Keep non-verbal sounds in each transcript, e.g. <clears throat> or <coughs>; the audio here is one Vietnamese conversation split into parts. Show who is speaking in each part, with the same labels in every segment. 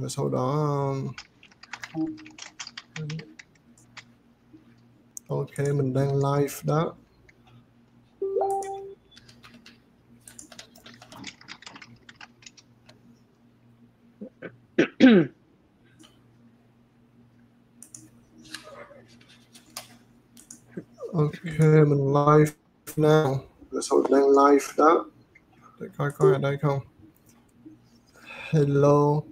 Speaker 1: rồi sau đó, ok, mình đang live đó. Ok, mình live now. Rồi sau đang live đó. Để coi coi ở đây không? Hello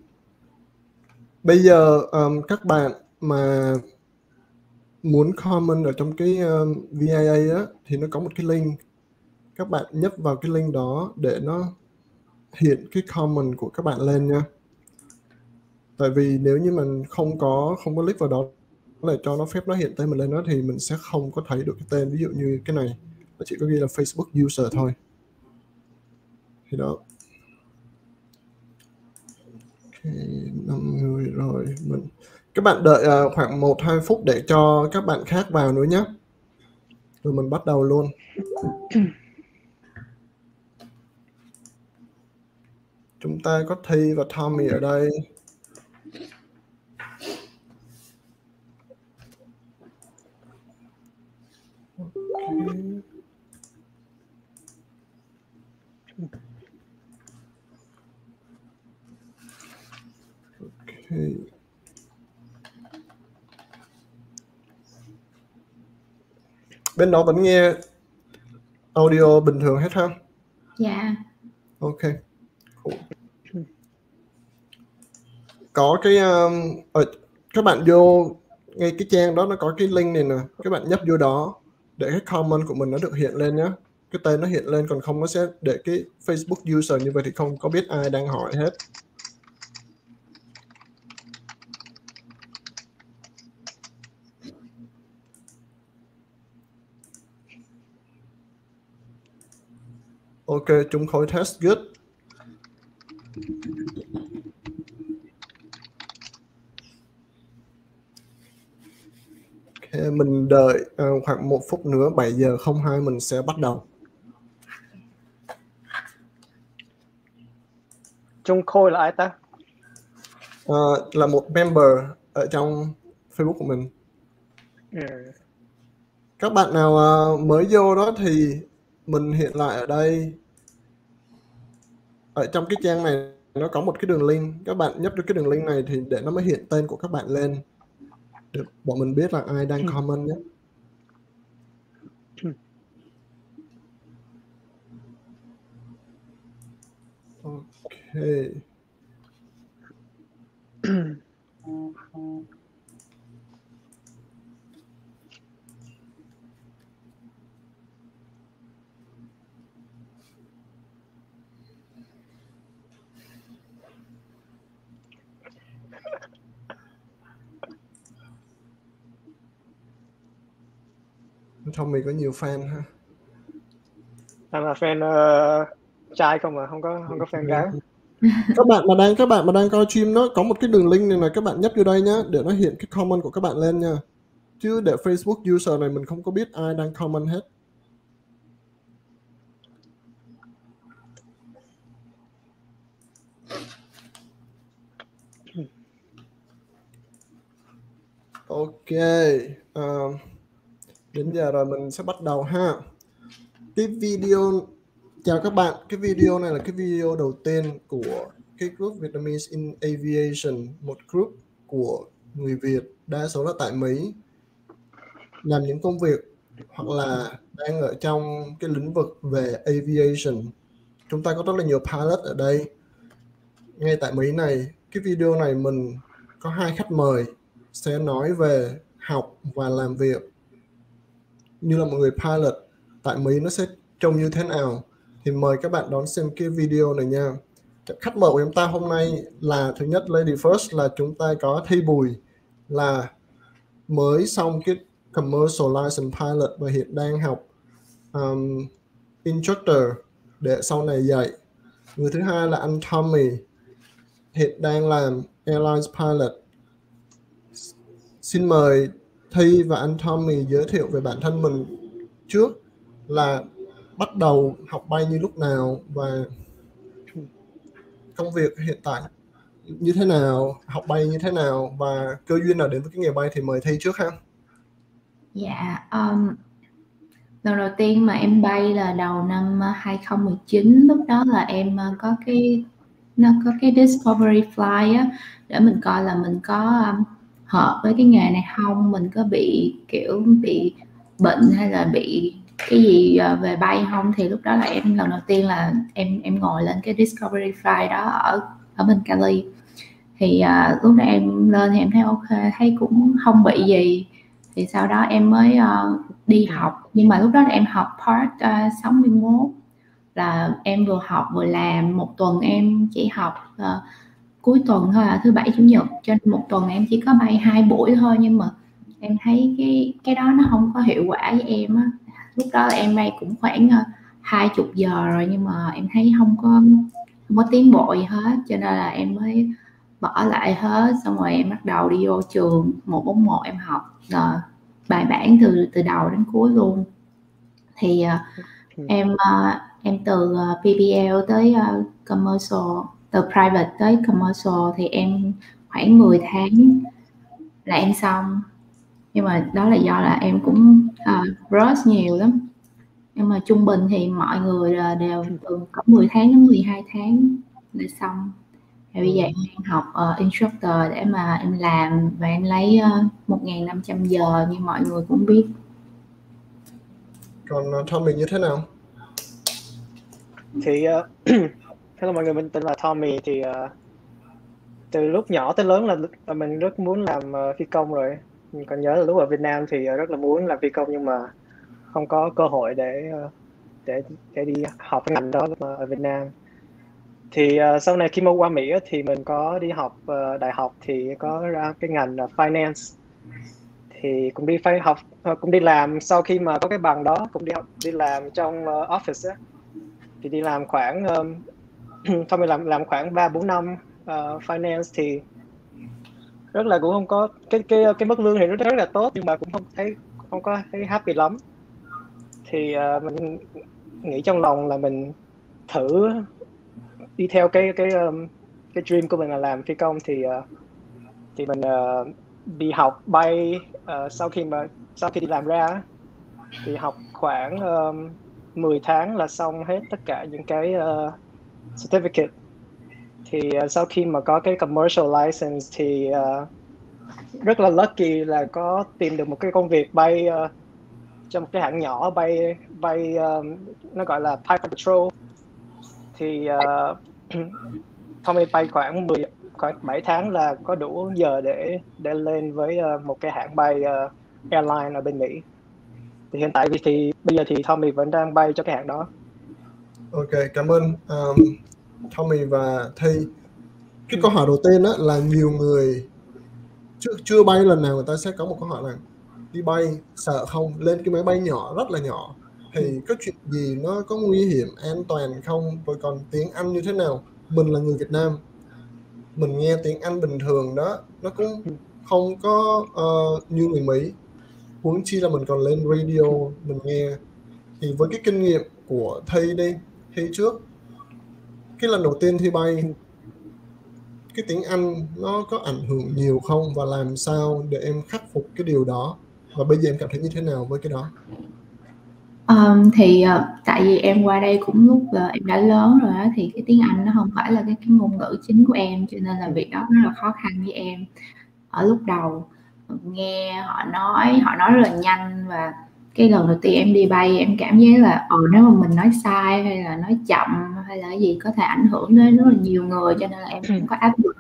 Speaker 1: bây giờ um, các bạn mà muốn comment ở trong cái um, VIA á thì nó có một cái link. Các bạn nhấp vào cái link đó để nó hiện cái comment của các bạn lên nha. Tại vì nếu như mình không có không có click vào đó để cho nó phép nó hiện tên mình lên đó thì mình sẽ không có thấy được cái tên. Ví dụ như cái này nó chỉ có ghi là Facebook user thôi. Thì đó okay, 5 người rồi. Mình các bạn đợi uh, khoảng 1 2 phút để cho các bạn khác vào nữa nhé rồi mình bắt đầu luôn. <clears throat> Chúng ta có Thi và Tommy ở đây. Okay. Okay. Bên đó vẫn nghe audio bình thường hết ha?
Speaker 2: Dạ.
Speaker 1: Ok. Cool. Có cái um, ở, các bạn vô ngay cái trang đó nó có cái link này nè, các bạn nhấp vô đó để cái comment của mình nó được hiện lên nhé. Cái tên nó hiện lên còn không nó sẽ để cái Facebook user như vậy thì không có biết ai đang hỏi hết. Ok, chúng khối test good. Ok, mình đợi uh, khoảng một phút nữa 7 giờ 02 mình sẽ bắt đầu.
Speaker 3: Trung Khôi là ai ta?
Speaker 1: Uh, là một member ở trong Facebook của mình.
Speaker 3: Ừ.
Speaker 1: Các bạn nào uh, mới vô đó thì mình hiện lại ở đây. Ở trong cái trang này nó có một cái đường link. Các bạn nhấp vào cái đường link này thì để nó mới hiện tên của các bạn lên. Để bọn mình biết là ai đang comment nhé. Ok <clears throat> Tommy có nhiều fan ha.
Speaker 3: Đang là fan uh, trai không mà không có không có fan gái. <laughs>
Speaker 1: Các bạn mà đang các bạn mà đang coi stream nó có một cái đường link này là các bạn nhấp vô đây nhá để nó hiện cái comment của các bạn lên nha. Chứ để Facebook user này mình không có biết ai đang comment hết. Ok uh, đến giờ rồi mình sẽ bắt đầu ha. Cái video, chào các bạn, cái video này là cái video đầu tiên của cái group Vietnamese in Aviation, một group của người Việt đa số là tại Mỹ, làm những công việc hoặc là đang ở trong cái lĩnh vực về aviation. Chúng ta có rất là nhiều pilot ở đây. Ngay tại Mỹ này, cái video này mình có hai khách mời sẽ nói về học và làm việc như là một người pilot tại Mỹ nó sẽ trông như thế nào? Thì mời các bạn đón xem cái video này nha. Khách mời của chúng ta hôm nay là thứ nhất Lady First là chúng ta có Thi Bùi là mới xong cái commercial license pilot và hiện đang học um, instructor để sau này dạy. Người thứ hai là anh Tommy hiện đang làm airlines pilot. Xin mời Thi và anh Tommy giới thiệu về bản thân mình trước là bắt đầu học bay như lúc nào và công việc hiện tại như thế nào học bay như thế nào và cơ duyên nào đến với cái nghề bay thì mời thi trước ha.
Speaker 2: Dạ um, lần đầu tiên mà em bay là đầu năm uh, 2019 lúc đó là em uh, có cái nó có cái discovery fly á để mình coi là mình có um, hợp với cái nghề này không? Mình có bị kiểu bị bệnh hay là bị cái gì ờ, về bay không? Thì lúc đó là em lần đầu tiên là em em ngồi lên cái discovery flight đó ở ở bên Cali. Thì uh, lúc đó em lên thì em thấy ok thấy cũng không bị gì. Thì sau đó em mới uh, đi học. Nhưng mà lúc đó là em học part uh, 61 là em vừa học vừa làm một tuần em chỉ học uh, cuối tuần thôi là thứ bảy chủ nhật cho nên một tuần em chỉ có bay hai buổi thôi nhưng mà em thấy cái cái đó nó không có hiệu quả với em á. Lúc đó em bay cũng khoảng ờ, hai chục giờ rồi nhưng mà em thấy không có không có tiến bộ gì hết cho nên là em mới bỏ lại hết. Xong rồi em bắt đầu đi vô trường một bốn một em học rồi bài bản từ từ đầu đến cuối luôn. Thì uh, em uh, em từ uh, PBL tới uh, commercial từ private tới commercial thì em khoảng 10 tháng là em xong. Nhưng mà đó là do là em cũng uh, rush nhiều lắm. Nhưng mà trung bình thì mọi người là đều từ có 10 tháng đến 12 tháng để xong. Thì bây giờ em đang học uh, instructor để mà em làm và em lấy uh, 1.500 giờ như mọi người cũng biết.
Speaker 1: Còn uh, Tommy như thế nào?
Speaker 3: Thì uh, <clears throat> hello mọi người mình tên là Tommy thì uh, từ lúc nhỏ tới lớn là mình rất muốn làm uh, phi công rồi. Mình còn nhớ là lúc ở Việt Nam thì uh, rất là muốn làm phi công nhưng mà không có cơ hội để uh, để để đi học cái ngành đó ở Việt Nam. Thì uh, sau này khi mà qua Mỹ thì mình có đi học uh, đại học thì có ra cái ngành uh, finance. Thì cũng đi phải học uh, cũng đi làm sau khi mà có cái bằng đó cũng đi học đi làm trong uh, office á. Thì đi làm khoảng um, <clears throat> thôi mình làm làm khoảng ba bốn năm uh, finance thì rất là cũng không có cái cái cái mức lương thì nó rất là tốt nhưng mà cũng không thấy không có thấy happy lắm. Thì uh, mình nghĩ trong lòng là mình thử đi theo cái cái um, cái dream của mình là làm phi công thì uh, thì mình uh, đi học bay uh, sau khi mà sau khi đi làm ra thì học khoảng um, 10 tháng là xong hết tất cả những cái uh, certificate. Thì uh, sau khi mà có cái commercial license thì uh, rất là lucky là có tìm được một cái công việc bay à, uh, trong một cái hãng nhỏ bay bay um, nó gọi là Piper Patrol. Thì uh, <clears throat> Tommy bay khoảng 10 khoảng 7 tháng là có đủ giờ để để lên với uh, một cái hãng bay uh, airline ở bên Mỹ. Thì hiện tại thì, thì bây giờ thì Tommy vẫn đang bay cho cái hãng đó.
Speaker 1: Ok cảm ơn um, Tommy và Thi. Cái câu hỏi đầu tiên đó là nhiều người chưa chưa bay lần nào người ta sẽ có một câu hỏi là đi bay sợ không? Lên cái máy bay nhỏ rất là nhỏ. Thì có chuyện gì nó có nguy hiểm an toàn không? Rồi còn tiếng Anh như thế nào? Mình là người Việt Nam. Mình nghe tiếng Anh bình thường đó nó cũng không có uh, như người Mỹ. Huống chi là mình còn lên radio mình nghe. Thì với cái kinh nghiệm của thầy đi thi trước cái lần đầu tiên thi bay cái tiếng Anh nó có ảnh hưởng nhiều không? Và làm sao để em khắc phục cái điều đó? Và bây giờ em cảm thấy như thế nào với cái đó?
Speaker 2: Um, thì uh, tại vì em qua đây cũng lúc uh, em đã lớn rồi á thì cái tiếng Anh nó không phải là cái cái ngôn ngữ chính của em cho nên là việc đó rất là khó khăn với em ở lúc đầu. Nghe họ nói họ nói rất là nhanh và cái lần đầu tiên em đi bay em cảm giác là ờ nếu mà mình nói sai hay là nói chậm hay là gì có thể ảnh hưởng đến rất là nhiều người cho nên là em cũng có áp lực.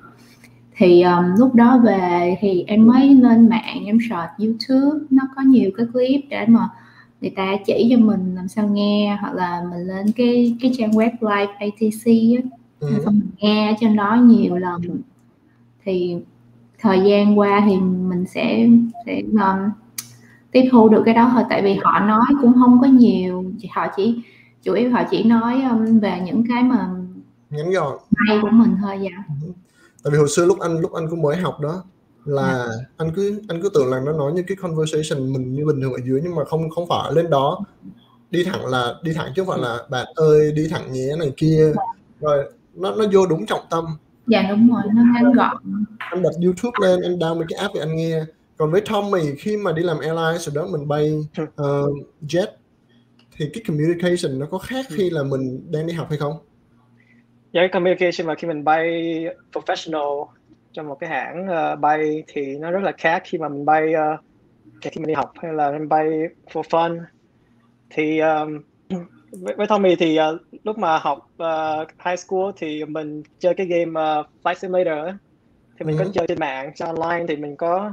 Speaker 2: Thì um, lúc đó về thì em mới lên mạng em search YouTube nó có nhiều cái clip để mà người ta chỉ cho mình làm sao nghe hoặc là mình lên cái cái trang web live ATC á ừ. mình nghe trên đó nhiều lần. Thì thời gian qua thì mình sẽ sẽ um, tiếp thu được cái đó thôi tại vì họ nói cũng không có nhiều họ chỉ chủ yếu họ chỉ nói um, về những cái mà
Speaker 1: ngắn gọn.
Speaker 2: hay của mình thôi dạ.
Speaker 1: Ừ. tại vì hồi xưa lúc anh lúc anh cũng mới học đó là. Dạ. anh cứ anh cứ tưởng là nó nói như cái conversation mình như bình thường ở dưới nhưng mà không không phải. Lên đó đi thẳng là đi thẳng chứ không phải là bạn ơi đi thẳng nhé này kia. Rồi nó nó vô đúng trọng tâm.
Speaker 2: Dạ đúng rồi nó ngắn gọn.
Speaker 1: Anh bật YouTube lên anh download cái app để anh nghe còn với Tommy khi mà đi làm airline sau đó mình bay uh, jet thì cái communication nó có khác khi là mình đang đi học hay không?
Speaker 3: Dạ cái communication mà khi mình bay professional trong một cái hãng uh, bay thì nó rất là khác khi mà mình bay uh, khi mình đi học hay là mình bay for fun thì um, <clears throat> với, với Tommy thì uh, lúc mà học uh, high school thì mình chơi cái game uh, Flight Simulator thì mình ừ. có chơi trên mạng trên online thì mình có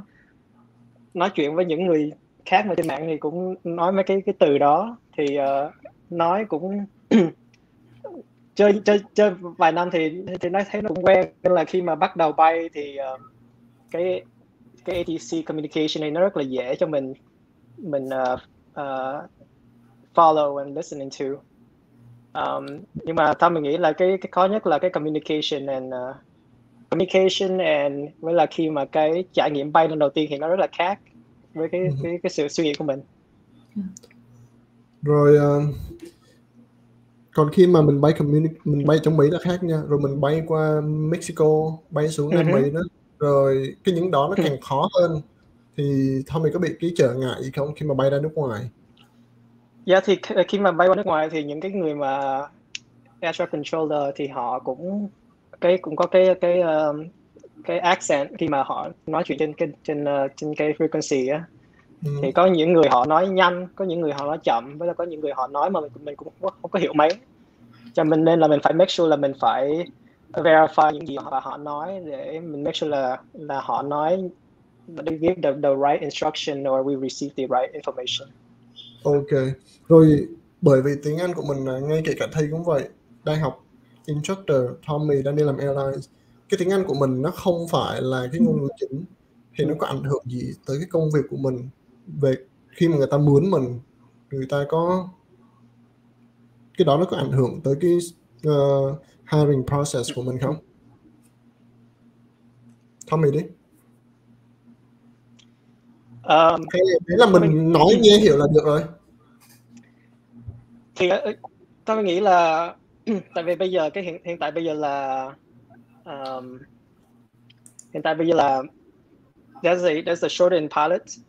Speaker 3: nói chuyện với những người khác mà trên mạng thì cũng nói mấy cái cái từ đó. Thì uh, nói cũng <clears throat> chơi chơi chơi vài năm thì thì nói thấy nó cũng quen. Nên là khi mà bắt đầu bay thì uh, cái cái ATC communication này nó rất là dễ cho mình mình uh, uh, follow and listening to. Um, nhưng mà tao mình nghĩ là cái cái khó nhất là cái communication and uh, communication and với là khi mà cái trải nghiệm bay lần đầu tiên thì nó rất là khác với cái uh-huh. cái cái sự suy nghĩ của mình.
Speaker 1: Rồi uh, còn khi mà mình bay community mình bay trong Mỹ là khác nha. Rồi mình bay qua Mexico bay xuống Nam uh-huh. Mỹ đó. Rồi cái những đó nó càng khó hơn. Thì Tommy có bị cái trở ngại gì không khi mà bay ra nước ngoài?
Speaker 3: Dạ thì khi mà bay qua nước ngoài thì những cái người mà air traffic controller thì họ cũng cái cũng có cái cái um, cái accent khi mà họ nói chuyện trên cái trên uh, trên cái frequency á. Ừ. thì có những người họ nói nhanh có những người họ nói chậm với là có những người họ nói mà mình mình cũng không, không có hiểu mấy. Cho mình nên là mình phải make sure là mình phải verify những gì mà họ nói để mình make sure là là họ nói they give the, the right instruction or we receive the right information.
Speaker 1: Ok. Rồi bởi vì tiếng Anh của mình ngay kể cả thầy cũng vậy đang học instructor Tommy đang đi làm airlines cái tiếng Anh của mình nó không phải là cái ngôn ngữ chính thì nó có ảnh hưởng gì tới cái công việc của mình về khi mà người ta muốn mình người ta có cái đó nó có ảnh hưởng tới cái uh, hiring process của mình không? Tommy đi. Um, hay là mình nói nghe hiểu là được rồi.
Speaker 3: Thì ờ, tôi nghĩ là <clears throat> tại vì bây giờ cái hiện hiện tại bây giờ là um, hiện tại bây giờ là there's a there's a shortage in pilots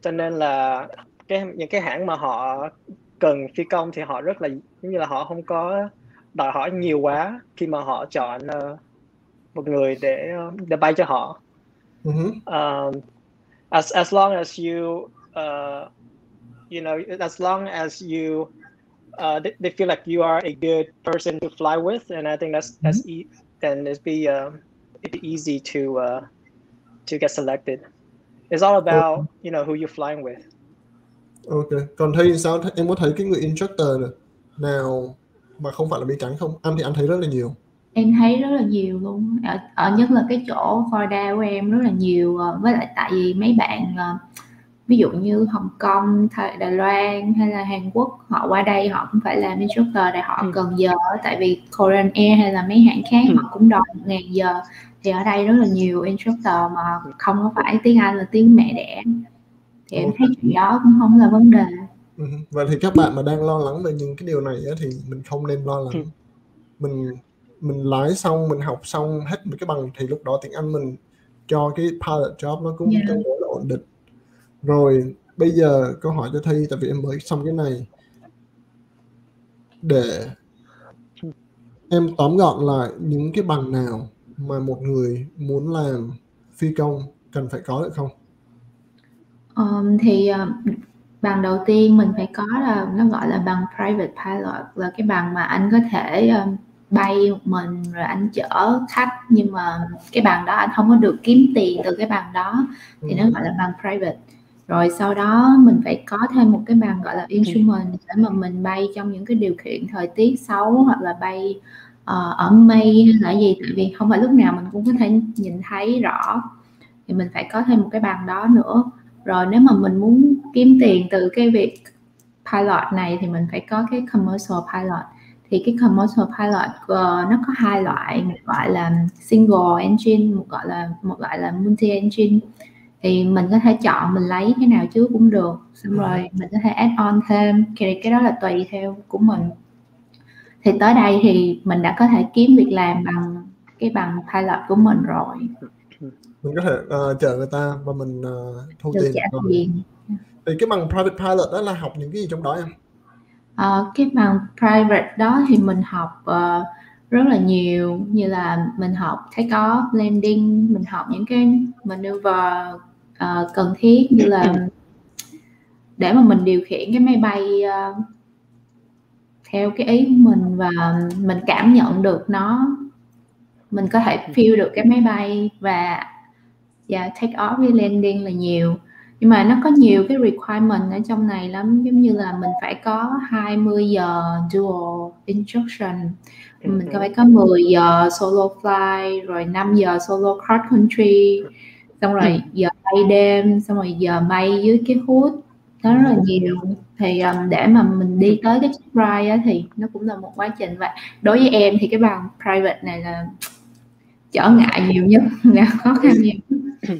Speaker 3: cho nên là cái những cái hãng mà họ cần phi công thì họ rất là giống như là họ không có đòi hỏi nhiều quá khi mà họ chọn uh, một người để để bay cho họ. Uh-huh. Um, as as long as you uh, you know as long as you uh, they, they, feel like you are a good person to fly with, and I think that's that's mm-hmm. e- then it'd be um, it'd be easy to uh, to get selected. It's all about okay. you know who you're flying with.
Speaker 1: Ok, còn thấy sao? Em có thấy cái người instructor nào mà không phải là bi trắng không? Anh thì anh thấy rất là nhiều.
Speaker 2: Em thấy rất là nhiều luôn. Ở, ở nhất là cái chỗ Florida của em rất là nhiều. Ờ, với lại tại vì mấy bạn uh, ví dụ như Hồng Kông, Đài Loan hay là Hàn Quốc họ qua đây họ cũng phải làm instructor để họ ừ. cần giờ tại vì Korean Air hay là mấy hãng khác ừ. họ cũng đòi một ngàn giờ thì ở đây rất là nhiều instructor mà không có phải tiếng Anh là tiếng mẹ đẻ thì em thấy chuyện đó cũng không là vấn đề
Speaker 1: ừ. Vậy thì các bạn mà đang lo lắng về những cái điều này thì mình không nên lo lắng. Ừ. Mình mình lái xong, mình học xong hết một cái bằng thì lúc đó tiếng Anh mình cho cái pilot job nó cũng yeah. tương đối là ổn định rồi bây giờ câu hỏi cho thi tại vì em mới xong cái này để em tóm gọn lại những cái bằng nào mà một người muốn làm phi công cần phải có được không?
Speaker 2: Um, thì uh, bằng đầu tiên mình phải có là nó gọi là bằng private pilot là cái bằng mà anh có thể um, bay một mình rồi anh chở khách nhưng mà cái bằng đó anh không có được kiếm tiền từ cái bằng đó thì ừ. nó gọi là bằng private rồi sau đó mình phải có thêm một cái bằng gọi là instrument để mà mình bay trong những cái điều kiện thời tiết xấu hoặc là bay uh, ở mây hay là gì. Tại vì không phải lúc nào mình cũng có thể nhìn thấy rõ. Thì mình phải có thêm một cái bằng đó nữa. Rồi nếu mà mình muốn kiếm tiền từ cái việc pilot này thì mình phải có cái commercial pilot. Thì cái commercial pilot uh, nó có hai loại. Một gọi là single engine một gọi là một loại là multi engine thì mình có thể chọn mình lấy cái nào trước cũng được. Xong rồi. mình có thể add on thêm. Thì cái đó là tùy theo của mình. Thì tới đây thì mình đã có thể kiếm việc làm bằng cái bằng pilot của mình rồi.
Speaker 1: Mình có thể uh, chờ người ta và mình uh, thu
Speaker 2: được
Speaker 1: tiền. rồi.
Speaker 2: tiền.
Speaker 1: Thì cái bằng private pilot đó là học những cái gì trong đó em?
Speaker 2: Ờ, cái bằng private đó thì mình học ờ, rất là nhiều. Như là mình học take off, landing, mình học những cái maneuver ờ, cần thiết như là để mà mình điều khiển cái máy bay ờ, theo cái ý của mình và mình cảm nhận được nó mình có thể feel được cái máy bay và và take off với landing là nhiều. Nhưng mà nó có nhiều cái requirement ở trong này lắm giống như là mình phải có 20 giờ dual instruction mình có phải có 10 giờ solo fly rồi 5 giờ solo cross country xong rồi giờ bay đêm xong rồi giờ bay dưới cái hút. Đó rất là nhiều. Thì um, để mà mình đi tới cái check ride á, thì nó cũng là một quá trình. Và đối với em thì cái bằng private này là trở ngại nhiều nhất <laughs> là khó khăn nhiều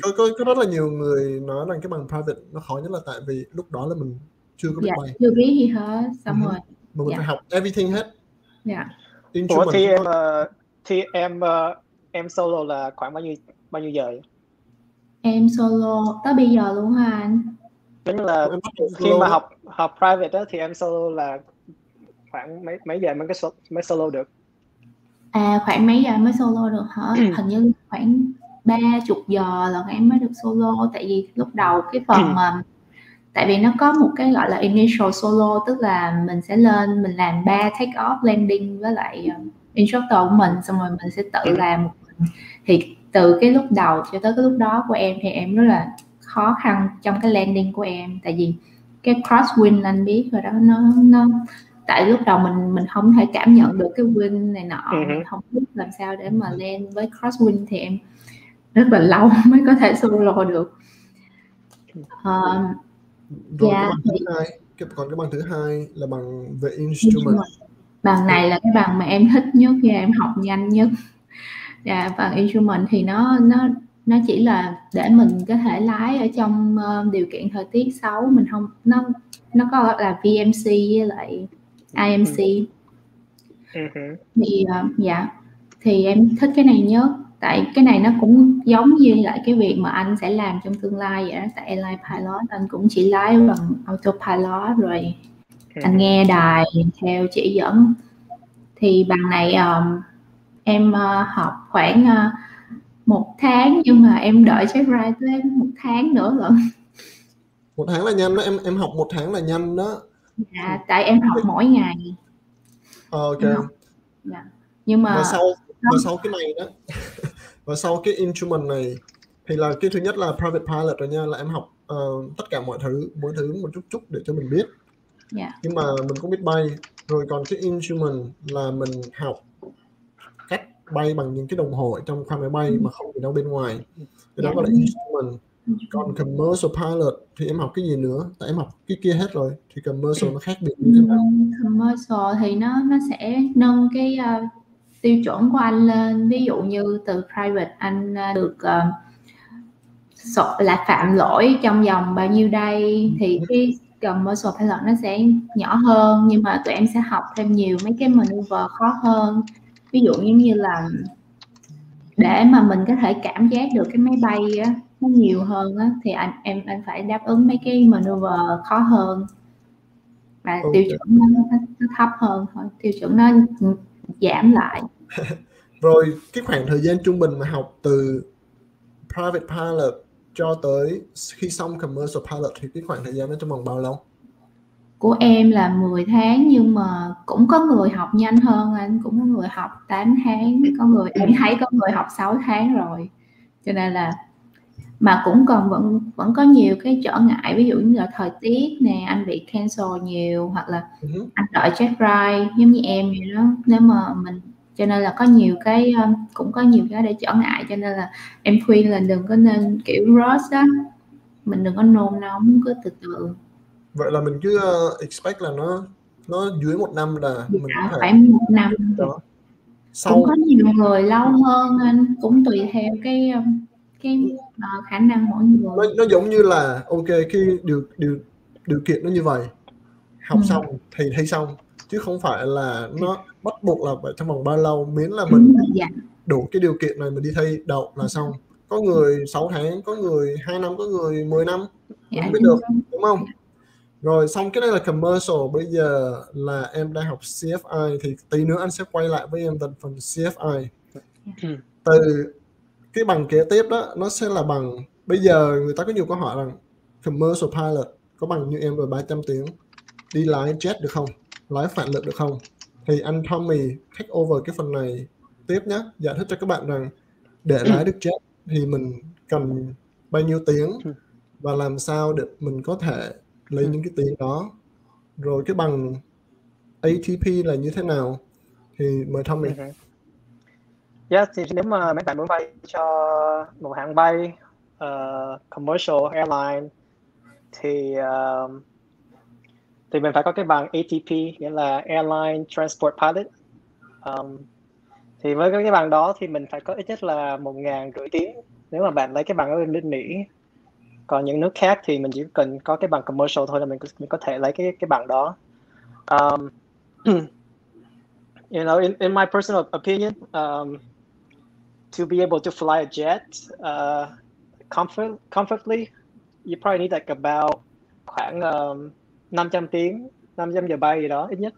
Speaker 1: có, có, có rất là nhiều người nói rằng cái bằng private nó khó nhất là tại vì lúc đó là mình chưa có biết
Speaker 2: dạ,
Speaker 1: bay.
Speaker 2: chưa biết gì hết xong
Speaker 1: Ừ.
Speaker 2: rồi
Speaker 1: mà mình
Speaker 2: Dạ.
Speaker 1: phải học everything hết.
Speaker 2: Dạ.
Speaker 3: Ủa thì em ờ, thì em ờ, em solo là khoảng bao nhiêu bao nhiêu giờ?
Speaker 2: Em solo tới bây giờ luôn hả anh?
Speaker 3: Như là khi mà học học private đó thì em solo là khoảng mấy mấy giờ mới cái mới solo được?
Speaker 2: à khoảng mấy giờ mới solo được hả? Hình như khoảng ba chục giờ là em mới được solo tại vì lúc đầu cái phần mà tại vì nó có một cái gọi là initial solo tức là mình sẽ lên mình làm ba take off landing với lại um, instructor của mình xong rồi mình sẽ tự
Speaker 3: Ừ.
Speaker 2: làm một thì từ cái lúc đầu cho tới cái lúc đó của em thì em rất là khó khăn trong cái landing của em. Tại vì cái crosswind anh biết rồi đó nó nó tại lúc đầu mình mình không thể cảm nhận được cái wind này nọ.
Speaker 3: Ừ
Speaker 2: mình không biết làm sao để mà lên với crosswind thì em rất là lâu <laughs> mới có thể solo được. Ờ,
Speaker 1: rồi
Speaker 2: dạ,
Speaker 1: cái bằng thứ hai cái, còn cái bằng thứ hai là bằng về instrument.
Speaker 2: Bằng này là cái bằng mà em thích nhất và em học nhanh nhất dạ bằng instrument thì nó nó nó chỉ là để mình có thể lái ở trong ờ, điều kiện thời tiết xấu mình không nó nó có là VMC với lại IMC
Speaker 3: Ừ. Hử.
Speaker 2: thì ờ, dạ. Thì em thích cái này nhất. Tại cái này nó cũng giống như lại cái việc mà anh sẽ làm trong tương lai vậy đó tại airline pilot anh cũng chỉ lái bằng autopilot rồi
Speaker 3: Ừ
Speaker 2: anh
Speaker 3: hử.
Speaker 2: nghe đài theo chỉ dẫn. Thì bằng này um, em ờ, học khoảng ờ, một tháng nhưng mà em đợi check ride tới một tháng nữa lận
Speaker 1: một tháng là nhanh đó em em học một tháng là nhanh đó.
Speaker 2: Dạ, tại em học mỗi ngày.
Speaker 1: Ờ, ok.
Speaker 2: học. dạ. nhưng mà
Speaker 1: và sau và sau cái này đó <laughs> và sau cái instrument này thì là cái thứ nhất là private pilot rồi nha là em học ờ, tất cả mọi thứ mỗi thứ một chút chút để cho mình biết.
Speaker 2: Dạ,
Speaker 1: nhưng mà mình cũng biết bay rồi còn cái instrument là mình học bay bằng những cái đồng hồ ở trong khoang máy bay mà không gì đâu bên ngoài. Cái đó gọi là instrument còn commercial pilot thì em học cái gì nữa? Tại em học cái kia hết rồi thì commercial nó khác biệt như thế nào?
Speaker 2: Commercial thì nó nó sẽ nâng cái ờ, tiêu chuẩn của anh lên. Ví dụ như từ private anh ờ, được ờ, sọ- là phạm lỗi trong vòng bao nhiêu đây thì cái commercial pilot nó sẽ nhỏ hơn nhưng mà tụi em sẽ học thêm nhiều mấy cái maneuver khó hơn ví dụ giống như là để mà mình có thể cảm giác được cái máy bay á, nó nhiều hơn á, thì anh em anh phải đáp ứng mấy cái maneuver khó hơn. Và
Speaker 1: Ok.
Speaker 2: tiêu chuẩn nó, nó, nó thấp hơn thôi tiêu chuẩn nó giảm lại. <laughs>
Speaker 1: Rồi cái khoảng thời gian trung bình mà học từ private pilot cho tới khi xong commercial pilot thì cái khoảng thời gian đó trong vòng bao lâu
Speaker 2: của em là 10 tháng nhưng mà cũng có người học nhanh hơn anh cũng có người học 8 tháng có người em thấy có người học 6 tháng rồi. Cho nên là mà cũng còn vẫn vẫn có nhiều cái trở ngại ví dụ như là thời tiết nè anh bị cancel nhiều hoặc là
Speaker 1: Ừ.
Speaker 2: anh đợi check ride giống như em vậy đó. Nếu mà mình cho nên là có nhiều cái um, cũng có nhiều cái để trở ngại cho nên là em khuyên là đừng có nên kiểu rush á. Mình đừng có nôn nóng cứ từ từ
Speaker 1: vậy là mình cứ uh, expect là nó nó dưới một năm là mình
Speaker 2: Dạ,
Speaker 1: có thể
Speaker 2: khoảng một năm
Speaker 1: đó. Sau
Speaker 2: cũng có nhiều người lâu hơn anh cũng tùy theo cái um, cái ờ, khả năng mỗi người.
Speaker 1: Nó, nó giống như là ok khi điều điều điều kiện nó như vậy học
Speaker 2: Ừ.
Speaker 1: xong thì thi xong chứ không phải là nó bắt buộc là phải trong vòng bao lâu miễn là mình
Speaker 2: dạ.
Speaker 1: đủ cái điều kiện này mình đi thi đậu là xong. Có người 6 tháng có người 2 năm có người 10 năm
Speaker 2: dạ
Speaker 1: không biết được đúng không rồi xong cái này là commercial. Bây giờ là em đang học CFI thì tí nữa anh sẽ quay lại với em tận phần CFI <coughs> từ cái bằng kế tiếp đó nó sẽ là bằng bây giờ người ta có nhiều câu hỏi rằng commercial pilot có bằng như em rồi 300 tiếng. Đi lái jet được không? Lái phản lực được không? Thì anh Tommy take over cái phần này tiếp nhé. Giải thích cho các bạn rằng để lái được jet thì mình cần bao nhiêu tiếng <coughs> và làm sao để mình có thể lấy những cái tiếng đó rồi cái bằng ATP là như thế nào thì mời Tommy
Speaker 3: Ừ. Yeah, thì nếu mà mấy bạn muốn bay cho một hãng bay uh, commercial airline thì um, thì mình phải có cái bằng ATP nghĩa là Airline Transport Pilot. Um, thì với cái bằng đó thì mình phải có ít nhất là một ngàn rưỡi tiếng nếu mà bạn lấy cái bằng ở bên Mỹ. Còn những nước khác thì mình chỉ cần có cái bằng commercial thôi là mình, mình có thể lấy cái cái bằng đó. Um, <clears throat> you know, in, in my personal opinion, um, to be able to fly a jet uh, comfort, comfortably, you probably need like about khoảng um, 500 tiếng, 500 giờ bay gì đó ít nhất.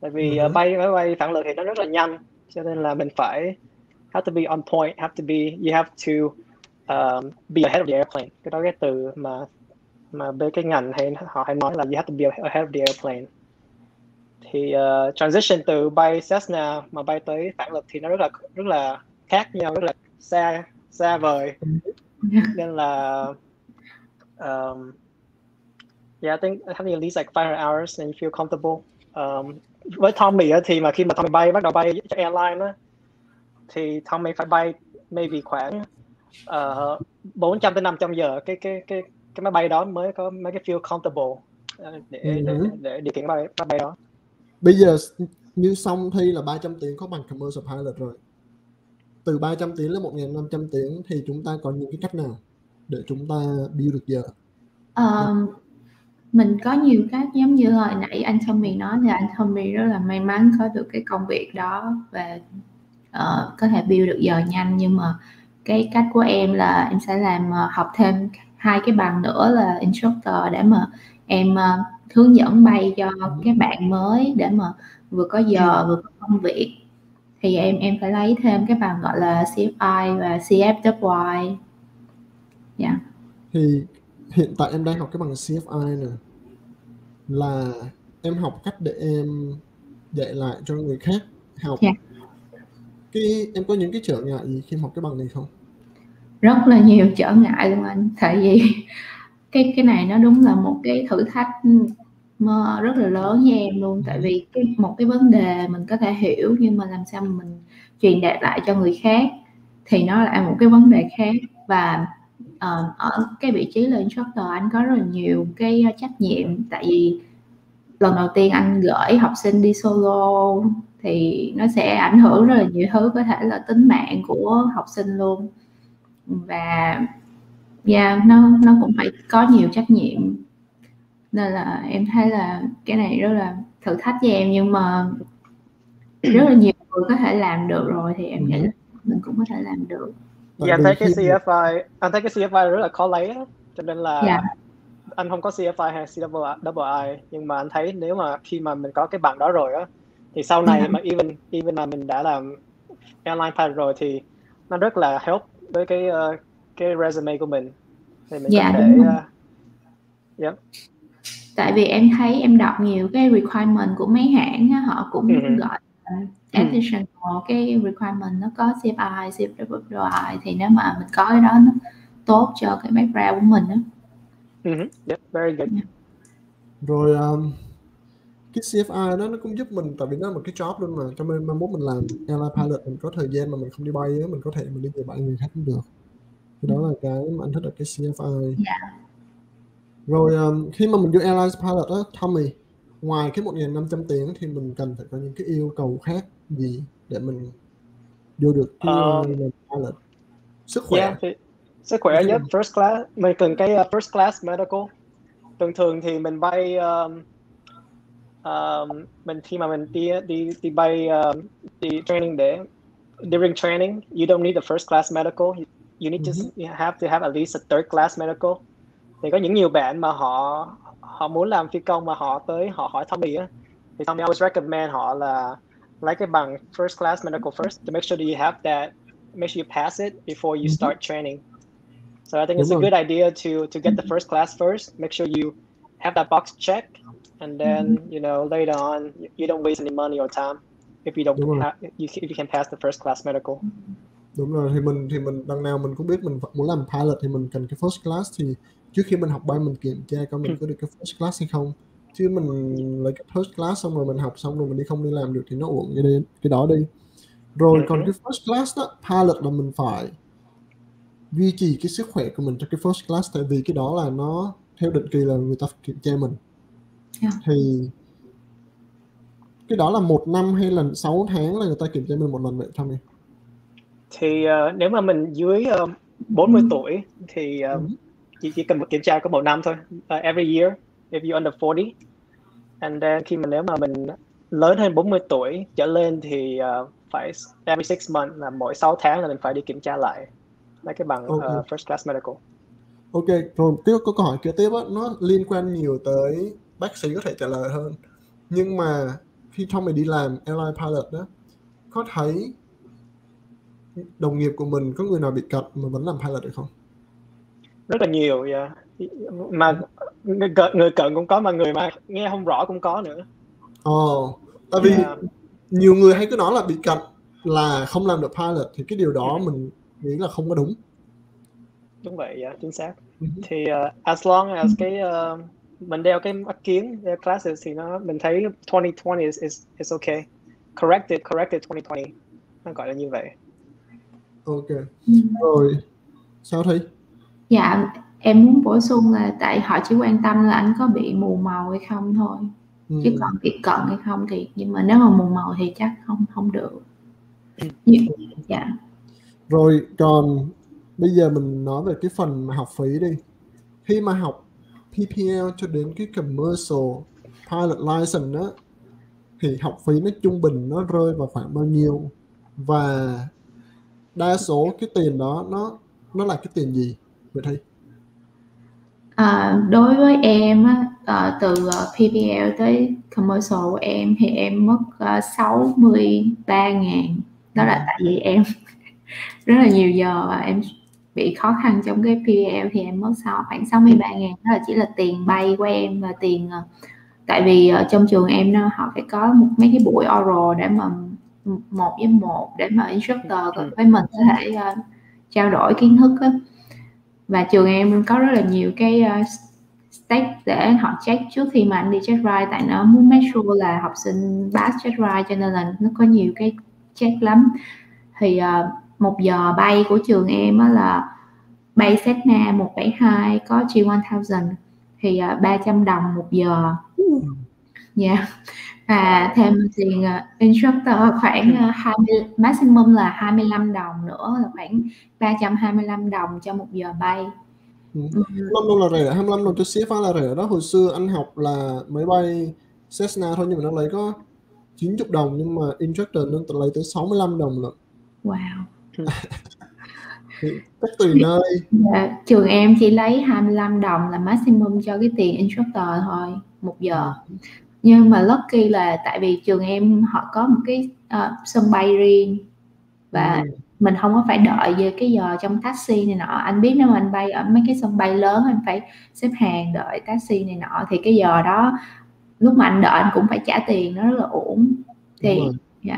Speaker 3: Tại vì
Speaker 1: Ừ.
Speaker 3: uh, bay máy bay phản lực thì nó rất là nhanh, cho nên là mình phải have to be on point, have to be, you have to um, be ahead of the airplane. Cái đó cái từ mà mà bên cái ngành hay họ hay nói là you have to be ahead of the airplane. Thì uh, transition từ bay Cessna mà bay tới phản lực thì nó rất là rất là khác nhau rất là xa xa vời. Nên là um, yeah I think having at least like 500 hours and you feel comfortable. Um, với Tommy á, thì mà khi mà Tommy bay bắt đầu bay cho airline á, thì Tommy phải bay maybe khoảng uh, 400 tới 500 giờ cái cái cái cái máy bay đó mới có mấy cái feel comfortable uh, để, để,
Speaker 1: Ừ.
Speaker 3: để, để điều khiển máy, máy bay đó.
Speaker 1: Bây giờ như xong thi là 300 tiếng có bằng commercial pilot rồi. Từ 300 tiếng lên 1.500 tiếng thì chúng ta có những cái cách nào để chúng ta build được giờ?
Speaker 2: Ờ, mình có nhiều cách giống như hồi nãy anh Tommy nói là anh Tommy rất là may mắn có được cái công việc đó và ờ, có thể build được giờ nhanh nhưng mà cái cách của em là em sẽ làm ờ, học thêm hai cái bằng nữa là instructor để mà em ờ, hướng dẫn bay cho các bạn mới để mà vừa có giờ vừa có công việc. Thì em em phải lấy thêm cái bằng gọi là CFI và CFWI dạ.
Speaker 1: Thì hiện tại em đang học cái bằng CFI nè là em học cách để em dạy lại cho người khác học.
Speaker 2: Dạ.
Speaker 1: Cái em có những cái trở ngại gì khi học cái bằng này không?
Speaker 2: Rất là nhiều trở ngại luôn anh. Tại vì <laughs> cái cái này nó đúng là một cái thử thách mà rất là lớn với em luôn. Tại vì cái một cái vấn đề mình có thể hiểu nhưng mà làm sao mình truyền đạt lại cho người khác thì nó lại một cái vấn đề khác. Và ờ, ở cái vị trí là instructor anh có rất là nhiều cái trách nhiệm. Tại vì lần đầu tiên anh gửi học sinh đi solo thì nó sẽ ảnh hưởng rất là nhiều thứ có thể là tính mạng của học sinh luôn. Và yeah, nó nó cũng phải có nhiều trách nhiệm. Nên là em thấy là cái này rất là thử thách với em nhưng mà rất là nhiều người có thể làm được rồi thì em nghĩ là mình cũng có thể làm được.
Speaker 3: Dạ, anh
Speaker 1: vì
Speaker 3: thấy cái CFI, anh thấy cái CFI rất là khó lấy á, cho nên là
Speaker 2: Dạ.
Speaker 3: anh không có CFI hay CWI, nhưng mà anh thấy nếu mà khi mà mình có cái bằng đó rồi á, thì sau này
Speaker 2: Dạ.
Speaker 3: mà even even mà mình đã làm airline pilot rồi thì nó rất là help với cái ờ, cái resume của mình, thì mình
Speaker 2: Dạ,
Speaker 3: có
Speaker 2: đúng
Speaker 3: thể
Speaker 2: rồi.
Speaker 3: ờ, Yep.
Speaker 2: tại vì em thấy em đọc nhiều cái requirement của mấy hãng á, họ cũng
Speaker 3: Ừ.
Speaker 2: gọi là additional cái requirement nó có CFI, CFWI thì nếu mà mình có cái đó nó tốt cho cái background của mình á
Speaker 3: Mhm. Yep, very good.
Speaker 1: rồi um, cái CFI đó nó cũng giúp mình tại vì nó là một cái job luôn mà. Cho nên mai mốt mình làm airline pilot mình có thời gian mà mình không đi bay á mình có thể mình đi về bãi người khác cũng được. Thì đó là cái mà anh thích ở cái CFI
Speaker 2: Dạ.
Speaker 1: rồi um, khi mà mình vô airline pilot á Tommy ngoài cái 1.500 tiếng thì mình cần phải có những cái yêu cầu khác gì để mình vô được cái
Speaker 3: Ờ.
Speaker 1: uh, pilot? Sức khỏe.
Speaker 3: Yeah, thì sức khỏe nhất first class mình cần cái uh, first class medical. Thường thường thì mình bay um, um, mà mình đi đi đi um, đi training day, during training, you don't need the first class medical. You, you need
Speaker 1: Mhm.
Speaker 3: to you have to have at least a third class medical. Thì có những nhiều bạn mà họ họ muốn làm phi công mà họ tới họ hỏi Tommy á. Thì Tommy always recommend họ là lấy cái bằng first class medical first to make sure that you have that, make sure you pass it before you
Speaker 1: Mhm.
Speaker 3: start training. So I think
Speaker 1: Đúng
Speaker 3: it's a
Speaker 1: rồi.
Speaker 3: good idea to to get the first class first. Make sure you have that box checked, and then you know later on you don't waste any money or time if you don't have, you, if you can pass the first class medical.
Speaker 1: đúng rồi thì mình thì mình đằng nào mình cũng biết mình muốn làm pilot thì mình cần cái first class thì trước khi mình học bay mình kiểm tra coi mình có được cái first class hay không. Chứ mình lấy cái first class xong rồi mình học xong rồi mình đi không đi làm được thì nó uổng cái đi cái đó đi. Rồi
Speaker 3: Ừ.
Speaker 1: còn cái first class đó pilot là mình phải duy trì cái sức khỏe của mình cho cái first class tại vì cái đó là nó theo định kỳ là người ta kiểm tra mình
Speaker 2: Yeah.
Speaker 1: thì cái đó là một năm hay là 6 tháng là người ta kiểm tra mình một lần vậy Tommy
Speaker 3: Thì ờ, nếu mà mình dưới ờ, 40 tuổi thì ờ,
Speaker 1: Ừ.
Speaker 3: chỉ, chỉ cần một kiểm tra có một năm thôi. Ờ, every year if you under 40. And then khi mà nếu mà mình lớn hơn 40 tuổi trở lên thì ờ, phải every six months là mỗi 6 tháng là mình phải đi kiểm tra lại lấy cái bằng
Speaker 1: Ok.
Speaker 3: ờ, first class medical.
Speaker 1: Ok, rồi cái có câu hỏi kế tiếp á, nó liên quan nhiều tới bác sĩ có thể trả lời hơn. Nhưng mà khi Tommy đi làm airline pilot đó, có thấy đồng nghiệp của mình có người nào bị cận mà vẫn làm pilot được không?
Speaker 3: rất là nhiều yeah. mà người, cận- người cận cũng có mà người mà nghe không rõ cũng có nữa
Speaker 1: Ồ, tại vì
Speaker 3: Yeah.
Speaker 1: nhiều người hay cứ nói là bị cận là không làm được pilot thì cái điều đó mình nghĩ là không có đúng.
Speaker 3: đúng vậy yeah, chính xác
Speaker 1: Ừ.
Speaker 3: thì uh, as long as cái uh, mình đeo cái mắt kiến đeo glasses thì nó mình thấy 2020 is is, is okay corrected corrected 2020 nó gọi là như vậy
Speaker 1: Ok,
Speaker 2: Ừ.
Speaker 1: rồi sao thấy?
Speaker 2: Dạ, em muốn bổ sung là tại họ chỉ quan tâm là anh có bị mù màu hay không thôi.
Speaker 1: Ừ.
Speaker 2: Chứ còn bị cận hay không thì nhưng mà nếu mà mù màu thì chắc không không được. Như- Dạ.
Speaker 1: Rồi còn bây giờ mình nói về cái phần mà học phí đi. Khi mà học PPL cho đến cái commercial pilot license đó thì học phí nó trung bình nó rơi vào khoảng bao nhiêu? Và đa số cái tiền đó nó nó là cái tiền gì vậy thi
Speaker 2: À, đối với em á, ờ, từ ờ, PPL tới commercial của em thì em mất uh, 63 ngàn. Đó là tại vì em <laughs> rất là nhiều giờ và em bị khó khăn trong cái PPL thì em mất sau khoảng 63 ngàn đó là chỉ là tiền bay của em và tiền ờ, tại vì ở trong trường em nó họ phải có một mấy cái buổi oral để mà một với một để mà instructor
Speaker 3: Ừ.
Speaker 2: với mình có thể ờ, trao đổi kiến thức á và trường em có rất là nhiều cái uh, stake để họ check trước khi mà anh đi check ride tại nó muốn make sure là học sinh pass check ride cho nên là nó có nhiều cái check lắm thì uh, một giờ bay của trường em á là bay Cessna 172 có G1000 thì uh, 300 đồng một giờ. Dạ và thêm tiền uh, instructor khoảng uh, 20 maximum là 25 đồng nữa là khoảng 325 đồng cho một giờ bay.
Speaker 1: Ừ.
Speaker 2: Ừ.
Speaker 1: 25 đồng là rẻ 25 đồng cho CFA là rẻ đó. Hồi xưa anh học là máy bay Cessna thôi nhưng mà nó lấy có 90 đồng nhưng mà instructor nó lấy tới 65 đồng lận.
Speaker 2: Wow <laughs>
Speaker 1: thì cách tùy nơi.
Speaker 2: Dạ, trường em chỉ lấy 25 đồng là maximum cho cái tiền instructor thôi một giờ. Nhưng mà lucky là tại vì trường em họ có một cái ờ, sân bay riêng và
Speaker 1: Ừ.
Speaker 2: mình không có phải đợi về cái giờ trong taxi này nọ. Anh biết nếu mà anh bay ở mấy cái sân bay lớn anh phải xếp hàng đợi taxi này nọ thì cái giờ đó lúc mà anh đợi anh cũng phải trả tiền nó rất là uổng. Thì
Speaker 1: Đúng rồi.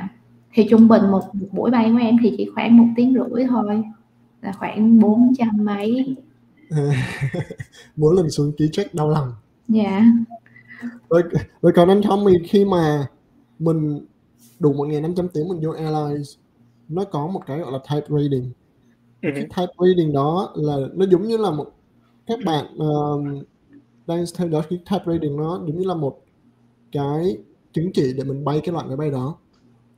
Speaker 2: Thì trung bình một, một buổi bay của em thì chỉ khoảng một tiếng rưỡi thôi là khoảng 400 mấy. <laughs>
Speaker 1: Mỗi lần xuống ký check đau lòng.
Speaker 2: Dạ.
Speaker 1: Rồi, rồi còn anh Tommy khi mà mình đủ 1.500 tiếng mình vô airlines nó có một cái gọi là type rating
Speaker 3: Ừ.
Speaker 1: cái type rating đó là nó giống như là một các bạn um, đang theo dõi cái type rating nó giống như là một cái chứng chỉ để mình bay cái loại máy bay đó